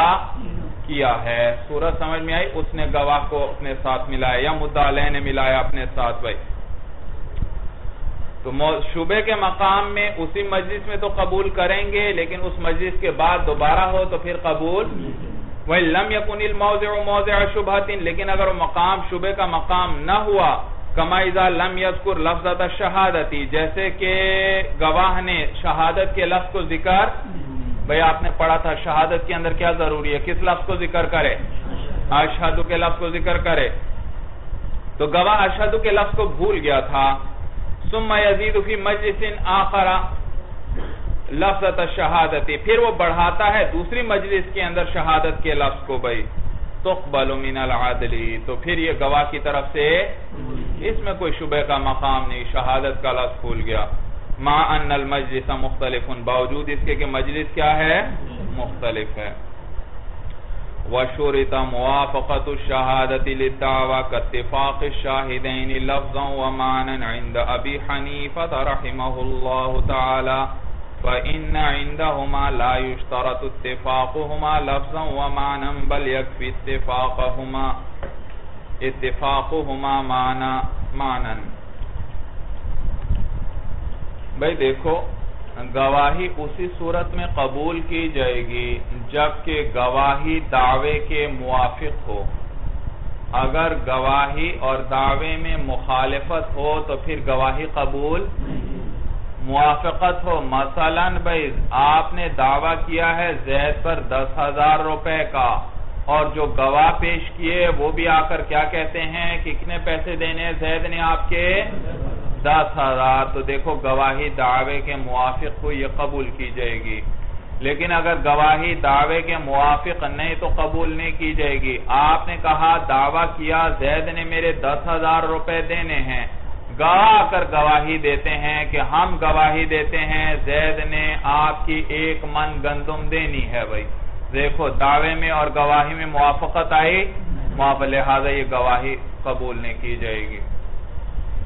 کیا ہے۔ سورت سمجھ میں آئی، اس نے گواہ کو اپنے ساتھ ملایا، یا مدعلے نے ملایا اپنے ساتھ، بھائی۔ تو شبے کے مقام میں اسی مجلس میں تو قبول کریں گے، لیکن اس مجلس کے بعد دوبارہ ہو تو پھر قبول وہی لم یکن الموضع موضع شبہتن لیکن اگر وہ مقام شبے کا مقام نہ ہوا کما اذا لم یذکر لفظت شہادتی جیسے کہ گواہ نے شہادت کے لفظ کو ذکر، بھئی آپ نے پڑھا تھا شہادت کے اندر کیا ضروری ہے، کس لفظ کو ذکر کرے؟ اشہدو کے لفظ کو ذکر کرے۔ تو گواہ اشہدو کے لفظ کو بھول گیا تھا ثم یزید فی مجلس آخر لفظت شہادتی، پھر وہ بڑھاتا ہے دوسری مجلس کے اندر شہادت کے لفظ کو بھئی، تقبل من العادلی تو پھر یہ گواہ کی طرف سے اس میں کوئی شبہ کا مقام نہیں، شہادت کا لفظ بھول گیا۔ ما ان المجلس مختلف، باوجود اس کے کہ مجلس کیا ہے؟ مختلف ہے۔ وشرط موافقت الشہادت للدعوى كاتفاق الشاہدین لفظا ومانا عند ابی حنیفت رحمه اللہ تعالی فإن عندهما لا يشترط اتفاقهما لفظا ومانا بل يكفي اتفاقهما اتفاقهما مانا مانا بھئی دیکھو گواہی اسی صورت میں قبول کی جائے گی جبکہ گواہی دعوے کے موافق ہو۔ اگر گواہی اور دعوے میں مخالفت ہو تو پھر گواہی قبول موافقت ہو۔ مثلا بھائی، آپ نے دعویٰ کیا ہے زید پر دس ہزار روپے کا اور جو گواہ پیش کیے وہ بھی آ کر کیا کہتے ہیں؟ کتنے پیسے دینے زید نے آپ کے؟ دس ہزار تو دیکھو گواہی دعوے کے موافق کو یہ قبول کی جائے گی۔ لیکن اگر گواہی دعوے کے موافق نہیں تو قبول نہیں کی جائے گی۔ آپ نے کہا دعویٰ کیا زید نے میرے دس ہزار روپے دینے ہیں۔ گواہ کر گواہی دیتے ہیں کہ ہم گواہی دیتے ہیں زید نے آپ کی ایک من گندم دینی ہے بھائی۔ دیکھو دعوے میں اور گواہی میں موافقت آئی۔ لہذا یہ گواہی قبول نہیں کی جائے گی۔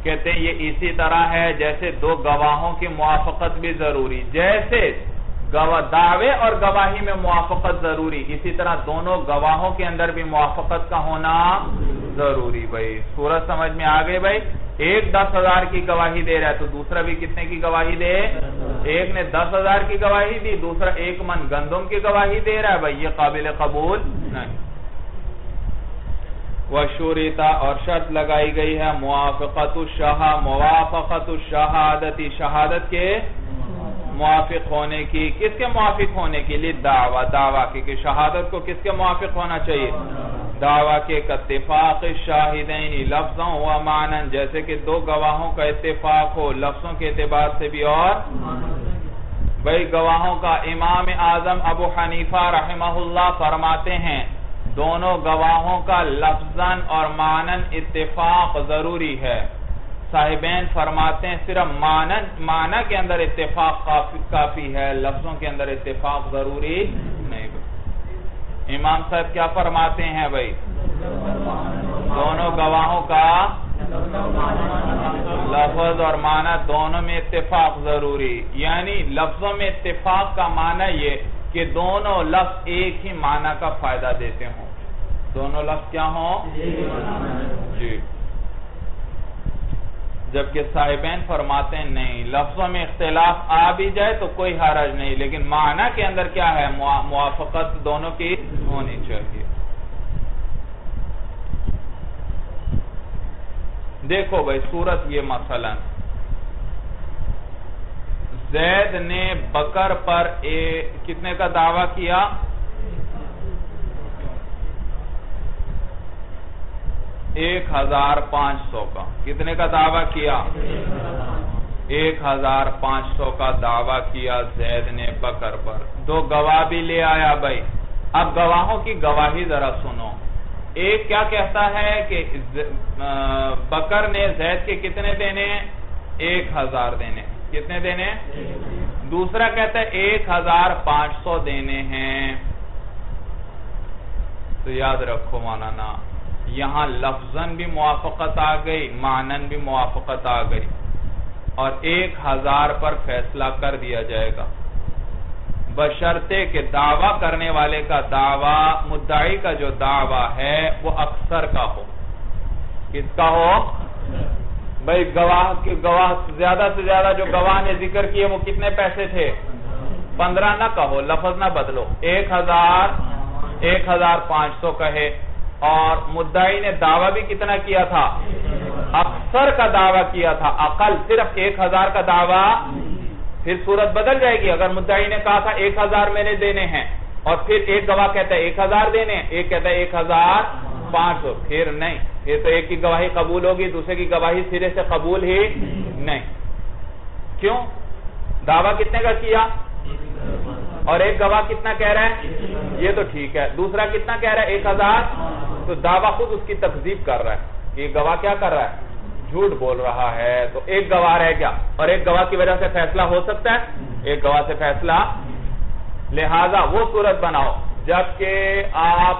کہتے ہیں یہ اسی طرح ہے جیسے دو گواہوں کی موافقت بھی ضروری، جیسے دعوے اور گواہی میں موافقت ضروری۔ اسی طرح دونوں گواہوں کے اندر بھی موافقت کا ہونا ضروری بھائی۔ سورج سمجھ میں آگے بھائی؟ ایک دس ہزار کی گواہی دے رہا ہے، تو دوسرا بھی کتنے کی گواہی دے؟ ایک نے دس ہزار کی گواہی دی، دوسرا ایک من گندم کی گواہی دے رہا ہے۔ بھائی، یہ قابل قبول نہیں۔ وشوریتا اور شرط لگائی گئی ہے موافقت الشاہ موافقت الشہادتی، شہادت کے موافق ہونے کی، کس کے موافق ہونے کی لیے دعویٰ؟ دعویٰ کی کہ شہادت کو کس کے موافق ہونا چاہیے؟ دعویٰ کے اتفاق شاہدین لفظوں و معنن جیسے کہ دو گواہوں کا اتفاق ہو، لفظوں کے اعتبار سے بھی اور بھئی گواہوں کا امام اعظم ابو حنیفہ رحمہ اللہ فرماتے ہیں دونوں گواہوں کا لفظاً اور معنن اتفاق ضروری ہے۔ صاحبین فرماتے ہیں صرف معنی کے اندر اتفاق کافی ہے، لفظوں کے اندر اتفاق ضروری نہیں۔ امام صاحب کیا فرماتے ہیں بھائی؟ دونوں گواہوں کا لفظ اور معنی دونوں میں اتفاق ضروری یعنی لفظوں میں اتفاق کا معنی یہ کہ دونوں لفظ ایک ہی معنی کا فائدہ دیتے ہوں۔ دونوں لفظ کیا ہوں؟ جی۔ جبکہ صاحبین فرماتے ہیں، نہیں، لفظوں میں اختلاف آ بھی جائے تو کوئی حرج نہیں، لیکن معنی کے اندر کیا ہے؟ موافقت دونوں کی ہونی چاہیے۔ دیکھو بھائی صورت یہ مثلا۔ زید نے بکر پر کتنے کا دعویٰ کیا؟ ایک ہزار پانچ سو کا۔ کتنے کا دعویٰ کیا؟ ایک ہزار پانچ سو کا دعویٰ کیا زید نے بکر پر۔ دو گواہ بھی لے آیا بھائی۔ اب گواہوں کی گواہی ذرا سنو۔ ایک کیا کہتا ہے کہ بکر نے زید کے کتنے دینے؟ ایک ہزار دینے۔ کتنے دینے؟ دوسرا کہتا ہے ایک ہزار پانچ سو دینے ہیں۔ تو یاد رکھو مولانا یہاں لفظن بھی موافقت آ گئی مانن بھی موافقت آ گئی۔ اور ایک ہزار پر فیصلہ کر دیا جائے گا۔ بشرتے کہ دعویٰ کرنے والے کا دعویٰ، مدعی کا جو دعویٰ ہے، وہ اکثر کا ہو۔ کس کا ہو؟ بھائی گواہ گواہ، زیادہ سے زیادہ جو گواہ نے ذکر کیے، وہ کتنے پیسے تھے؟ پندرہ نہ کہو، لفظ نہ بدلو۔ ایک ہزار ایک ہزار پانچ سو کہے۔ اور مدعی نے دعویٰ بھی کتنا کیا تھا؟ اکثر کا دعویٰ کیا تھا، اقل صرف ایک ہزار کا دعویٰ پھر صورت بدل جائے گی۔ اگر مدعی نے کہا تھا ایک ہزار میں نے دینے ہیں اور پھر ایک گواہ کہتا ہے ایک ہزار دینے ایک کہتا ہے ایک ہزار پانچ سو، پھر نہیں۔ پھر تو ایک کی گواہی قبول ہوگی، دوسرے کی گواہی سرے سے قبول ہی نہیں۔ کیوں؟ دعویٰ کتنے کا کیا؟ اور ایک گواہ کتنا کہہ رہا ہے؟ یہ تو ٹھیک ہے۔ دوسرا کتنا کہہ رہا ہے؟ ایک ہزار۔ تو دعویٰ خود اس کی تقزیب کر رہا ہے کہ گواہ کیا کر رہا ہے؟ جھوٹ بول رہا ہے۔ تو ایک گواہ رہ گیا۔ اور ایک گواہ کی وجہ سے فیصلہ ہو سکتا ہے؟ ایک گواہ سے فیصلہ۔ لہذا وہ صورت بناؤ۔ جبکہ آپ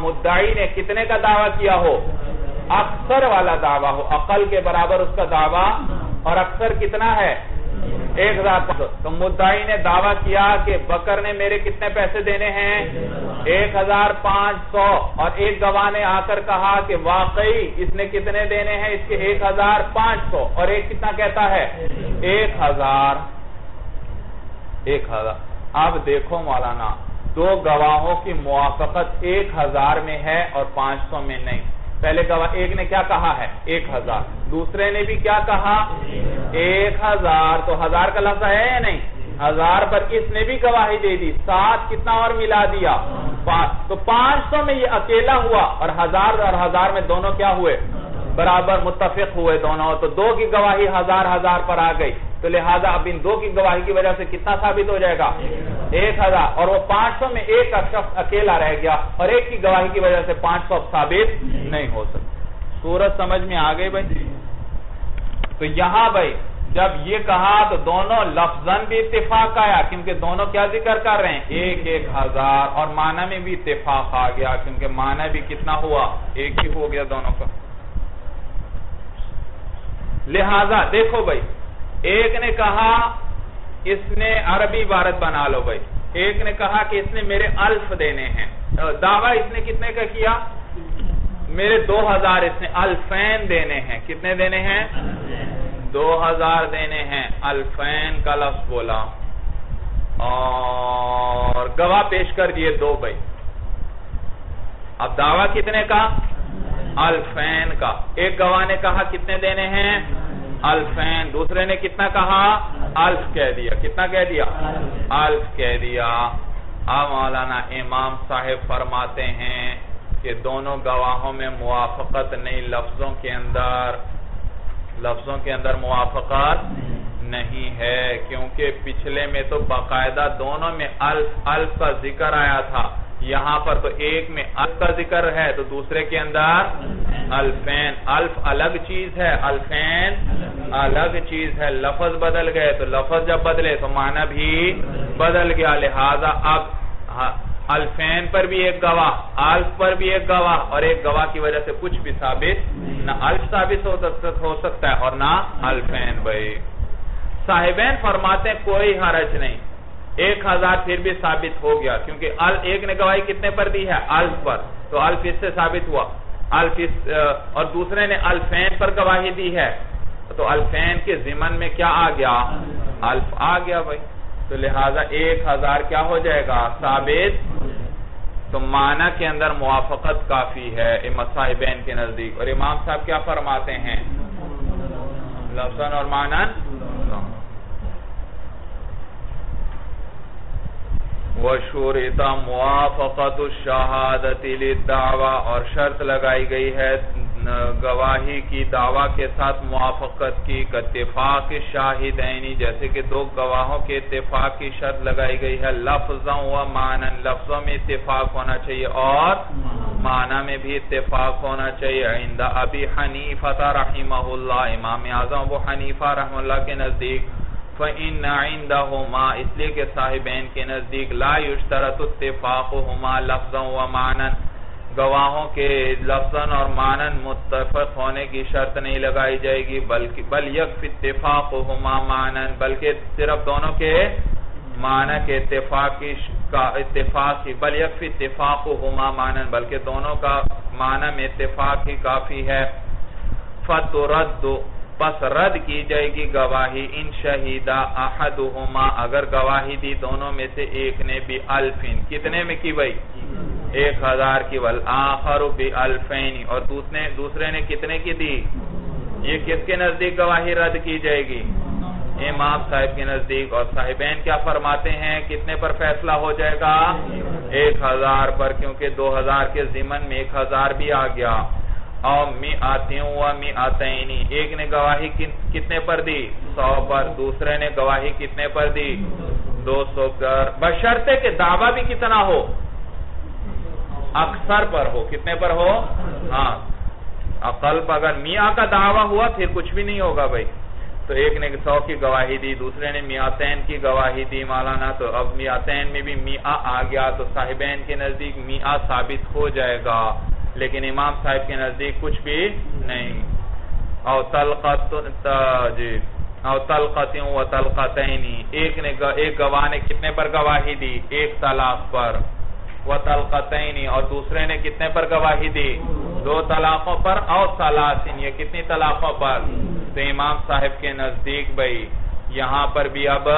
مدعی نے کتنے کا دعویٰ کیا ہو؟ اکثر والا دعویٰ ہو۔ عقل کے برابر اس کا دعویٰ۔ اور اکثر کتنا ہے؟ ایک ہزار تو مدعی نے دعویٰ کیا کہ بکر نے میرے کتنے پیسے دینے ہیں؟ ایک ہزار پانچ سو۔ اور ایک گواہ نے آ کر کہا کہ واقعی اس نے کتنے دینے ہیں؟ اس کے ایک ہزار پانچ سو۔ اور ایک کتنا کہتا ہے؟ ایک ہزار۔ ایک ہزار۔ اب دیکھو مولانا، دو گواہوں کی موافقت ایک ہزار میں ہے اور پانچ سو میں نہیں۔ پہلے گواہ ایک نے کیا کہا ہے؟ ایک ہزار۔ دوسرے نے بھی کیا کہا؟ ایک ہزار۔ تو ہزار کا لفظ ہے یا نہیں؟ ہزار پر اس نے بھی گواہی دے دی۔ سات کتنا اور ملا دیا؟ تو پانچ سو میں یہ اکیلا ہوا اور ہزار اور ہزار میں دونوں کیا ہوئے؟ برابر متفق ہوئے دونوں، تو دو کی گواہی ہزار ہزار پر آ گئی۔ تو لہٰذا اب ان دو کی گواہی کی وجہ سے کتنا ثابت ہو جائے گا؟ ایک ہزار۔ اور وہ پانچ سو میں ایک شخص اکیلا رہ گیا اور ایک کی گواہی کی وجہ سے پانچ سو ثابت نہیں ہو سکتا۔ سورج سمجھ میں آ گئی بھائی؟ تو یہاں بھائی، جب یہ کہا تو دونوں لفظن بھی اتفاق آیا، کیونکہ دونوں کیا ذکر کر رہے ہیں؟ ایک ایک ہزار۔ اور معنی میں بھی اتفاق آ گیا، کیونکہ معنی بھی کتنا ہوا؟ ایک ہی ہو گیا دونوں کا۔ لہذا دیکھو بھائی، ایک نے کہا اس نے عربی عبارت بنا لو بھائی۔ ایک نے کہا کہ اس نے میرے الف دینے ہیں۔ دعویٰ اس نے کتنے کا کیا؟ میرے دو ہزار اس نے الفین دینے ہیں۔ کتنے دینے ہیں؟ دو ہزار دینے ہیں۔ الفین کا لفظ بولا۔ اور گواہ پیش کر دیے دو بھائی۔ اب دعویٰ کتنے کا؟ الفین کا۔ ایک گواہ نے کہا، کتنے دینے ہیں؟ الفین۔ دوسرے نے کتنا کہا؟ الف کہہ دیا۔ کتنا کہہ دیا؟ الف کہہ دیا۔ اب مولانا امام صاحب فرماتے ہیں کہ دونوں گواہوں میں موافقت نہیں، لفظوں کے اندر، لفظوں کے اندر موافقت نہیں ہے۔ کیونکہ پچھلے میں تو باقاعدہ دونوں میں الف الف کا ذکر آیا تھا۔ یہاں پر تو ایک میں الف کا ذکر ہے تو دوسرے کے اندر الفین، الف الگ چیز ہے، الفین الگ چیز ہے، لفظ بدل گئے تو لفظ جب بدلے تو معنی بھی بدل گیا، لہذا اب الفین پر بھی ایک گواہ، الف پر بھی ایک گواہ اور ایک گواہ کی وجہ سے کچھ بھی ثابت نہ الف ثابت ہو سکتا ہے اور نہ الفین بھائی۔ صاحبین فرماتے ہیں کوئی حرج نہیں۔ ایک ہزار پھر بھی ثابت ہو گیا، کیونکہ ال ایک نے گواہی کتنے پر دی ہے؟ الف پر۔ تو الف اس سے ثابت ہوا۔ الف اور دوسرے نے الفین پر گواہی دی ہے۔ تو الفین کے زمن میں کیا آ گیا؟ الف آ گیا بھائی۔ تو لہٰذا ایک ہزار کیا ہو جائے گا؟ ثابت۔ تو معنی کے اندر موافقت کافی ہے صاحبین کے نزدیک۔ اور امام صاحب کیا فرماتے ہیں؟ لفظن اور مانن وشورت موافقت الشہادت للدعوہ اور شرط لگائی گئی ہے گواہی کی، دعویٰ کے ساتھ موافقت کی اتفاق شاہدینی جیسے کہ دو گواہوں کے اتفاق کی شرط لگائی گئی ہے۔ لفظوں و معنن لفظوں میں اتفاق ہونا چاہیے، اور معنی میں بھی اتفاق ہونا چاہیے۔ عند ابی حنیفہ رحمہ اللہ، امام اعظم ابو حنیفہ رحمہ اللہ کے نزدیک فَإِنَّ عِنْدَهُمَا، اس لیے کہ صاحبین کے نزدیک لا يُشْتَرَتُ اتفاقهما لفظا ومعنا۔ گواہوں کے لفظاً اور معنن متفق ہونے کی شرط نہیں لگائی جائے گی بل یکف اتفاقهما معنا، بلکہ صرف دونوں کے معنی کے اتفاق کی بل یکف اتفاقهما معنا، بلکہ دونوں کا معنی میں اتفاق ہی کافی ہے۔ فَتُرَدُّ پس رد کی جائے گی گواہی ان شہیدہ احدہما۔ اگر گواہی دی دونوں میں سے ایک نے بھی الفین۔ کتنے میں کی بھئی ایک ہزار کی۔ والآخر بھی الفین۔ اور دوسرے نے کتنے کی دی؟ یہ کس کے نزدیک گواہی رد کی جائے گی؟ امام صاحب کے نزدیک۔ اور صاحبین کیا فرماتے ہیں؟ کتنے پر فیصلہ ہو جائے گا؟ ایک ہزار پر، کیونکہ دو ہزار کے زمن میں ایک ہزار بھی آ گیا۔ می آتی یعنی ایک نے گواہی کتنے پر دی؟ سو پر، دوسرے نے گواہی کتنے پر دی؟ دو سو پر۔ بشرتے کہ دعویٰ بھی کتنا ہو؟ اکثر پر ہو۔ کتنے پر ہو؟ ہاں۔ اقلب اگر میاں کا دعویٰ ہوا، پھر کچھ بھی نہیں ہوگا بھائی۔ تو ایک نے سو کی گواہی دی، دوسرے نے میاتین کی گواہی دی مولانا۔ تو اب میاتین میں بھی میاں آ گیا، تو صاحبین کے نزدیک میاں ثابت ہو جائے گا۔ لیکن امام صاحب کے نزدیک کچھ بھی نہیں۔ او تلقت جی۔ او تلقتوں و تلقتینی ایک نے ایک گواہ نے کتنے پر گواہی دی؟ ایک طلاق پر۔ و تلقتینی اور دوسرے نے کتنے پر گواہی دی؟ دو طلاقوں پر او سلاسین یہ کتنی طلاقوں پر؟ تو امام صاحب کے نزدیک بھئی یہاں پر بھی اب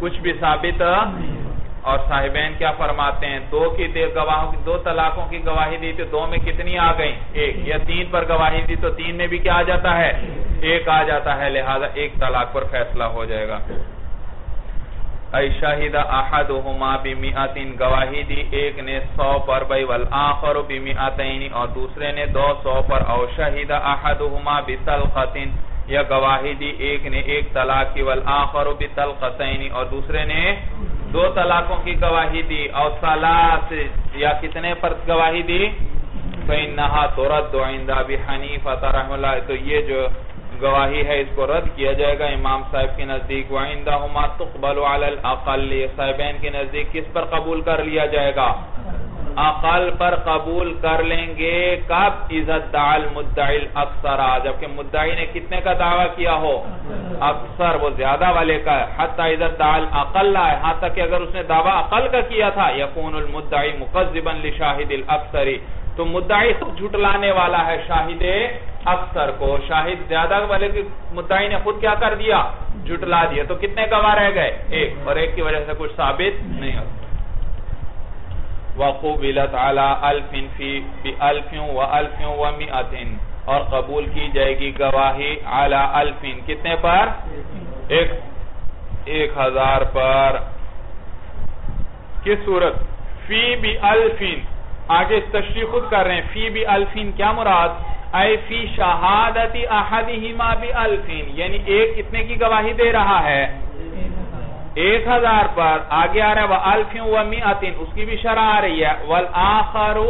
کچھ بھی ثابت اور صاحبین کیا فرماتے ہیں؟ دو کی گواہوں دو طلاقوں کی گواہی دی تو دو میں کتنی آ گئی ایک یا تین پر گواہی دی تو تین میں بھی کیا آ جاتا ہے؟ ایک آ جاتا ہے، لہذا ایک طلاق پر فیصلہ ہو جائے گا۔ ای شاہد احدہما بمیعتین گواہی دی ایک نے سو پر بی والآخر بمیعتین اور دوسرے نے دو سو پر۔ او شاہد احدہما بتلقتین یا گواہی دی، ایک نے ایک طلاق کی، والآخر بتلقتین اور دوسرے نے دو طلاقوں کی گواہی دی اور سالاس یا کتنے پر گواہی دی؟ فَإِنَّهَا تُرَدُّ عِنْدَ أَبِي حَنِيفَةَ رحم اللہ۔ تو یہ جو گواہی ہے، اس کو رد کیا جائے گا امام صاحب کے نزدیک۔ وَعِنْدَهُمَا تُقْبَلُ عَلَى الْأَقَلِّ۔ صاحبین کے نزدیک کس پر قبول کر لیا جائے گا؟ اقل پر قبول کر لیں گے، کب؟ عزت دعال مدعی اکثر جبکہ مدعی نے کتنے کا دعویٰ کیا ہو؟ اکثر، وہ زیادہ والے کا ہے۔ حتی عزت دعال اقل ہے ہاں تک کہ اگر اس نے دعویٰ اقل کا کیا تھا، یکون المدعی مقذبا لشاہد الاکثری تو مدعی خود جھٹلانے والا ہے شاہد اکثر کو۔ شاہد زیادہ والے کی مدعی نے خود کیا کر دیا؟ جھٹلا دیا۔ تو کتنے گواہ رہ گئے؟ ایک، اور ایک کی وجہ سے کچھ ثابت نہیں ہوتا۔ وقبلت على الف فی بالف و الف و مئت اور قبول کی جائے گی گواہی على الف کتنے پر؟ ایک. ایک ہزار پر. کس صورت؟ فی بی الفین آگے تشریح خود کر رہے ہیں. فی بی الفین کیا مراد؟ اے فی شہادت احدہما بی الفین یعنی ایک کتنے کی گواہی دے رہا ہے. ایک ہزار پر آگے آ رہا ہے، وَأَلْفٍ وَمِئَةٍ، اس کی بھی شرح آ رہی ہے۔ وَالْآخَرُ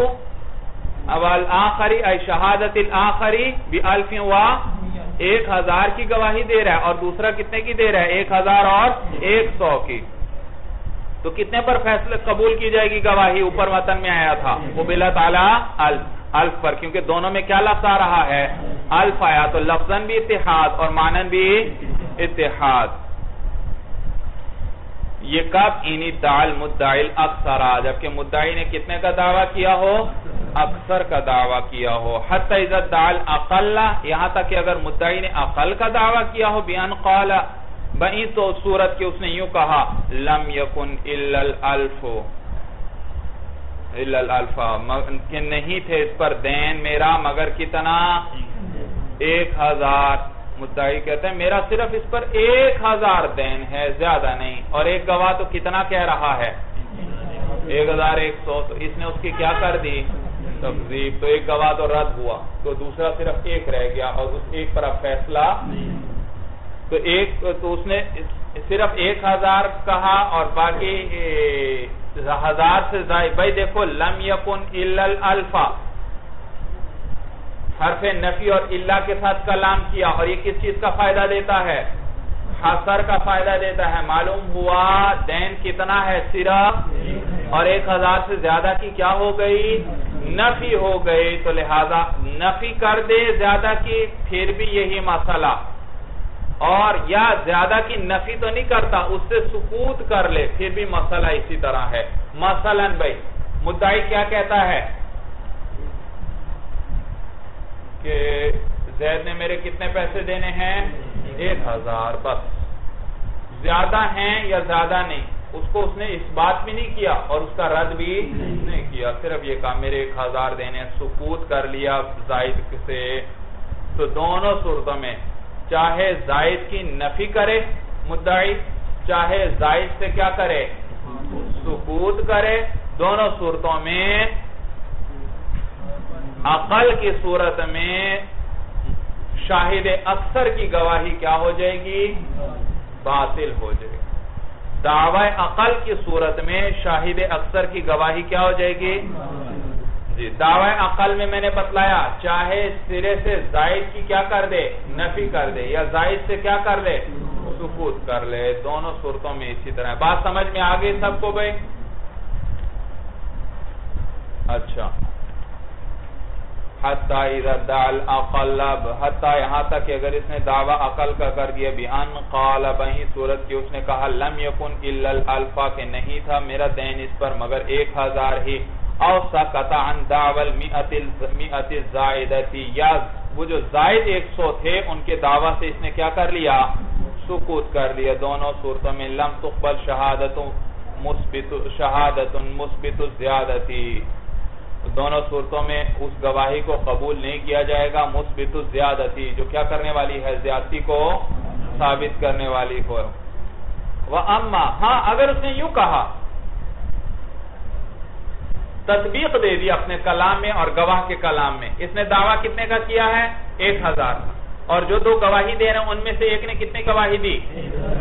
وَالْآخَرِ اَيْ شَهَادَتِ الْآخَرِ بِأَلْفٍ و ایک ہزار کی گواہی دے رہا ہے۔ اور دوسرا کتنے کی دے رہا ہے؟ ایک ہزار اور ایک سو کی۔ تو کتنے پر فیصلے قبول کی جائے گی گواہی؟ اوپر وطن میں آیا تھا۔ وہ بلا تعالیٰ الف پر، کیونکہ دونوں میں کیا لفظ آ رہا ہے؟ الف آیا تو لفظاً بھی اتحاد اور مانن بھی اتحاد۔ یہ کب اینی دعال مدعیل اکثر آ، جبکہ مدعی نے کتنے کا دعویٰ کیا ہو؟ اکثر کا دعویٰ کیا ہو۔ حتی عزت دعال اقلہ یہاں تک کہ اگر مدعی نے اقل کا دعویٰ کیا ہو، بیان قالا بئی تو صورت کے اس نے یوں کہا، لم یکن الا الالف الا الالف کہ نہیں تھے اس پر دین میرا، مگر کتنا؟ ایک ہزار۔ مدعی کہتے ہیں، میرا صرف اس پر ایک ہزار دین ہے، زیادہ نہیں۔ اور ایک گواہ تو کتنا کہہ رہا ہے؟ ایک ہزار ایک سو۔ تو اس نے اس کی کیا کر دی؟ تفضیب تو ایک گواہ تو رد ہوا۔ تو دوسرا صرف ایک رہ گیا اور اس ایک پر اب فیصلہ تو ایک تو اس نے صرف ایک ہزار کہا اور باقی ہزار سے زائد۔ بھائی دیکھو، لم یکن الا الالفا۔ حرف نفی اور اللہ کے ساتھ کلام کیا اور یہ کس چیز کا فائدہ دیتا ہے؟ حسر کا فائدہ دیتا ہے۔ معلوم ہوا دین کتنا ہے؟ صرف اور ایک ہزار سے زیادہ کی کیا ہو گئی؟ نفی ہو گئی۔ تو لہذا نفی کر دے زیادہ کی، پھر بھی یہی مسئلہ۔ اور یا زیادہ کی نفی تو نہیں کرتا، اس سے سکوت کر لے، پھر بھی مسئلہ اسی طرح ہے۔ مثلا بھائی، مدعی کیا کہتا ہے؟ کہ زید نے میرے کتنے پیسے دینے ہیں؟ ایک ہزار بس۔ زیادہ ہیں یا زیادہ نہیں؟ اس کو اس نے اس بات بھی نہیں کیا اور اس کا رد بھی نہیں کیا۔ صرف یہ کہا، میرے ایک ہزار دینے، سکوت کر لیا زائد سے۔ تو دونوں صورتوں میں، چاہے زائد کی نفی کرے مدعی، چاہے زائد سے کیا کرے؟ سکوت کرے۔ دونوں صورتوں میں عقل کی صورت میں شاہد اکثر کی گواہی کیا ہو جائے گی؟ باطل ہو جائے گی۔ دعوی عقل کی صورت میں شاہد اکثر کی گواہی کیا ہو جائے گی؟ جی دعوی عقل میں میں نے بتلایا، چاہے سرے سے زائد کی کیا کر دے؟ نفی کر دے، یا زائد سے کیا کر لے سکوت کر لے۔ دونوں صورتوں میں اسی طرح۔ بات سمجھ میں آگے سب کو بھائی؟ اچھا۔ حتی اذا الاقلب حتی یہاں تک کہ اگر اس نے دعویٰ عقل کا کر دیا بیان قال بہی صورت کی اس نے کہا، لم یکن الا الالفا کہ نہیں تھا میرا دین اس پر، مگر ایک ہزار ہی۔ او سکتا عن دعوی المئت الزائدتی یا وہ جو زائد ایک سو تھے، ان کے دعویٰ سے اس نے کیا کر لیا؟ سکوت کر لیا۔ دونوں صورتوں میں لم تقبل شہادت شہادت مثبت زیادتی دونوں صورتوں میں اس گواہی کو قبول نہیں کیا جائے گا، مثبت الزیادتی، جو کیا کرنے والی ہے؟ زیادتی کو ثابت کرنے والی ہو۔ وہ اما ہاں اگر اس نے یوں کہا، تطبیق دے دی اپنے کلام میں اور گواہ کے کلام میں، اس نے دعویٰ کتنے کا کیا ہے؟ ایک ہزار اور جو دو گواہی دے رہے ہیں، ان میں سے ایک نے کتنے گواہی دی؟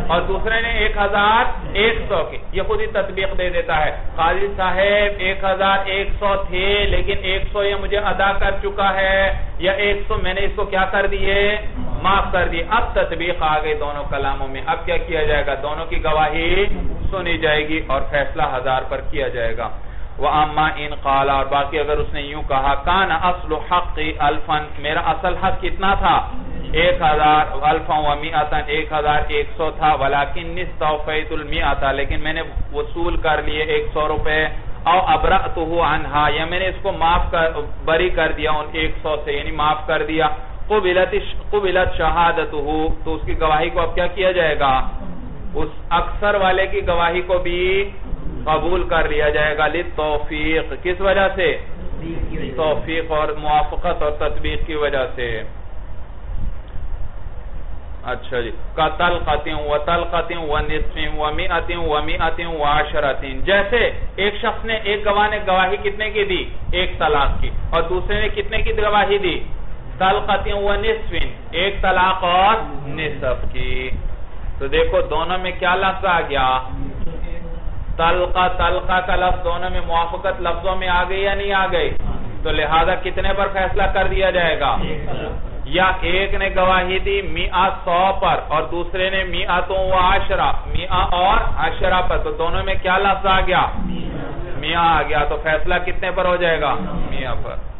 اور دوسرے نے ایک ہزار ایک سو کی۔ یہ خود ہی تطبیق دے دیتا ہے۔ قاضی صاحب، ایک ہزار ایک سو تھے، لیکن ایک سو یہ مجھے ادا کر چکا ہے، یا ایک سو میں نے اس کو کیا کر دیے؟ معاف کر دی۔ اب تطبیق آ گئی دونوں کلاموں میں۔ اب کیا کیا جائے گا؟ دونوں کی گواہی سنی جائے گی اور فیصلہ ہزار پر کیا جائے گا۔ وَأَمَّا إِن قَالَ اور باقی اگر اس نے یوں کہا، کان اصل حق الفن میرا اصل حق کتنا تھا؟ ایک ہزار الفا و ایک ہزار ایک سو تھا ولیکن نستوفیت المیعتا لیکن میں نے وصول کر لیے ایک سو روپے او ابرأتہو عنہا یا میں نے اس کو معاف بری کر دیا، ان ایک سو سے یعنی معاف کر دیا۔ قبلت شہادتہو تو اس کی گواہی کو اب کیا کیا جائے گا؟ اس اکثر والے کی گواہی کو بھی قبول کر لیا جائے گا توفیق کس وجہ سے؟ توفیق اور موافقت اور تطبیق کی وجہ سے. اچھا جی. کا تلقتیں و تلقتیں و نصفیں و و و عشرتیں جیسے ایک شخص نے ایک گواہ نے گواہی کتنے کی دی؟ ایک طلاق کی. اور دوسرے نے کتنے کی گواہی دی؟ تلقتیں و نصفیں ایک طلاق اور نصف کی. تو دیکھو دونوں میں کیا لفظ آ گیا؟ تلقہ تلقہ کا لفظ دونوں میں موافقت لفظوں میں آ گئی یا نہیں آ گئی؟ تو لہذا کتنے پر فیصلہ کر دیا جائے گا؟ یا ایک نے گواہی دی میاں سو پر اور دوسرے نے میاں تو عشرہ میاں اور عشرہ پر، تو دونوں میں کیا لفظ آ گیا؟ میاں آ گیا، تو فیصلہ کتنے پر ہو جائے گا؟ میاں پر۔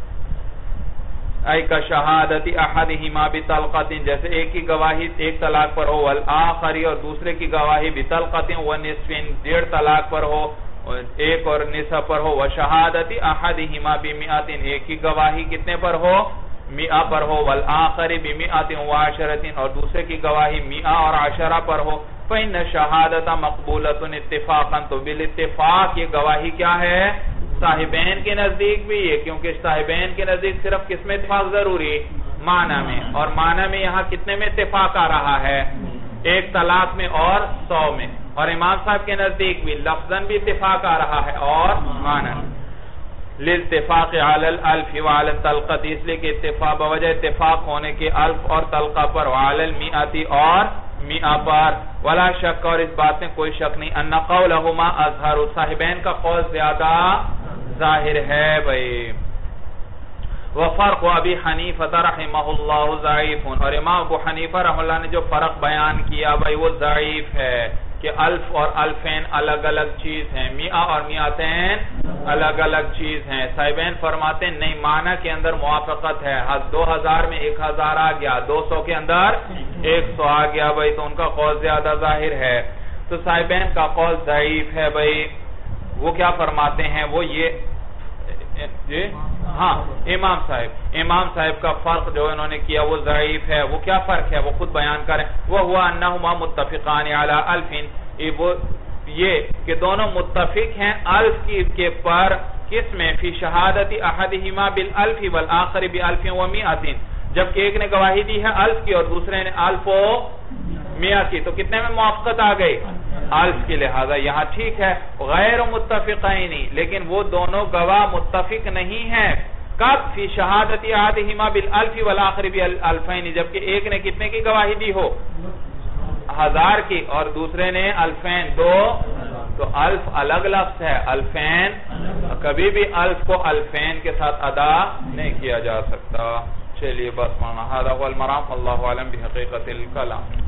ای کا شہادتی احدہما بطلقت جیسے ایک کی گواہی ایک طلاق پر ہو، والآخری اور دوسرے کی گواہی بطلقت و نصفین ڈیڑھ طلاق پر ہو، ایک اور نصف پر ہو، وشہادتی احدہما بمیعتین ایک کی گواہی کتنے پر ہو؟ میعہ پر ہو، والآخری بمیعتین و اور دوسرے کی گواہی میعہ اور عشرہ پر ہو۔ فَإِنَّ شَهَادَةَ مَقْبُولَةٌ اتفاقاً، تو بالاتفاق یہ گواہی کیا ہے؟ صاحبین کے نزدیک بھی یہ کیونکہ صاحبین کے نزدیک صرف کس میں اتفاق ضروری معنی میں، اور معنی میں یہاں کتنے میں اتفاق آ رہا ہے؟ ایک طلاق میں اور سو میں، اور امام صاحب کے نزدیک بھی لفظاً بھی اتفاق آ رہا ہے، اور معنی للتفاق علی الالف وعلی التلقت اس لیے کہ اتفاق بوجہ اتفاق ہونے کے الف اور تلقہ پر وعلی المیعاتی اور میعہ پر۔ ولا شک، اور اس بات میں کوئی شک نہیں، ان قولہما اظہر، صاحبین کا قول زیادہ ظاہر ہے بھئی وفرق ابی حنیفہ رحمہ اللہ ضعیف۔ اور امام ابو حنیفہ رحمہ اللہ نے جو فرق بیان کیا بھئی وہ ضعیف ہے کہ الف اور الفین الگ الگ چیز ہیں۔ میعہ اور میعتین الگ الگ چیز ہیں۔ صاحبین فرماتے ہیں، نہیں، معنی کے اندر موافقت ہے۔ ہاں، دو ہزار میں ایک ہزار آ گیا، دو سو کے اندر ایک سو آ گیا بھئی تو ان کا قول زیادہ ظاہر ہے۔ تو صاحبین کا قول ضعیف ہے بھئی وہ کیا فرماتے ہیں؟ وہ یہ جی؟ ہاں امام صاحب. امام صاحب کا فرق جو انہوں نے کیا وہ ضعیف ہے، وہ کیا فرق ہے؟ وہ خود بیان کریں۔ وہ ہوا انہما متفقان علی یہ کہ دونوں متفق ہیں، الف کے پر کس میں؟ فی شہادتی احدہما بالالف والآخر بالالف و میعتین جبکہ ایک نے گواہی دی ہے الف کی اور دوسرے نے الف و میاں کی تو کتنے میں موافقت آ گئی؟ الف کی لہذا یہاں ٹھیک ہے، غیر متفقینی لیکن وہ دونوں گواہ متفق نہیں ہیں۔ کب فی شہادتی آدھیما بالالف والآخر بالالفین، جبکہ ایک نے کتنے کی گواہی دی ہو؟ ہزار کی، اور دوسرے نے الفین دو۔ تو الف الگ لفظ ہے، الفین۔ کبھی بھی الف کو الفین کے ساتھ ادا نہیں کیا جا سکتا۔ چلیے بس مانا هذا هو المرام اللہ علم بحقیقت الکلام۔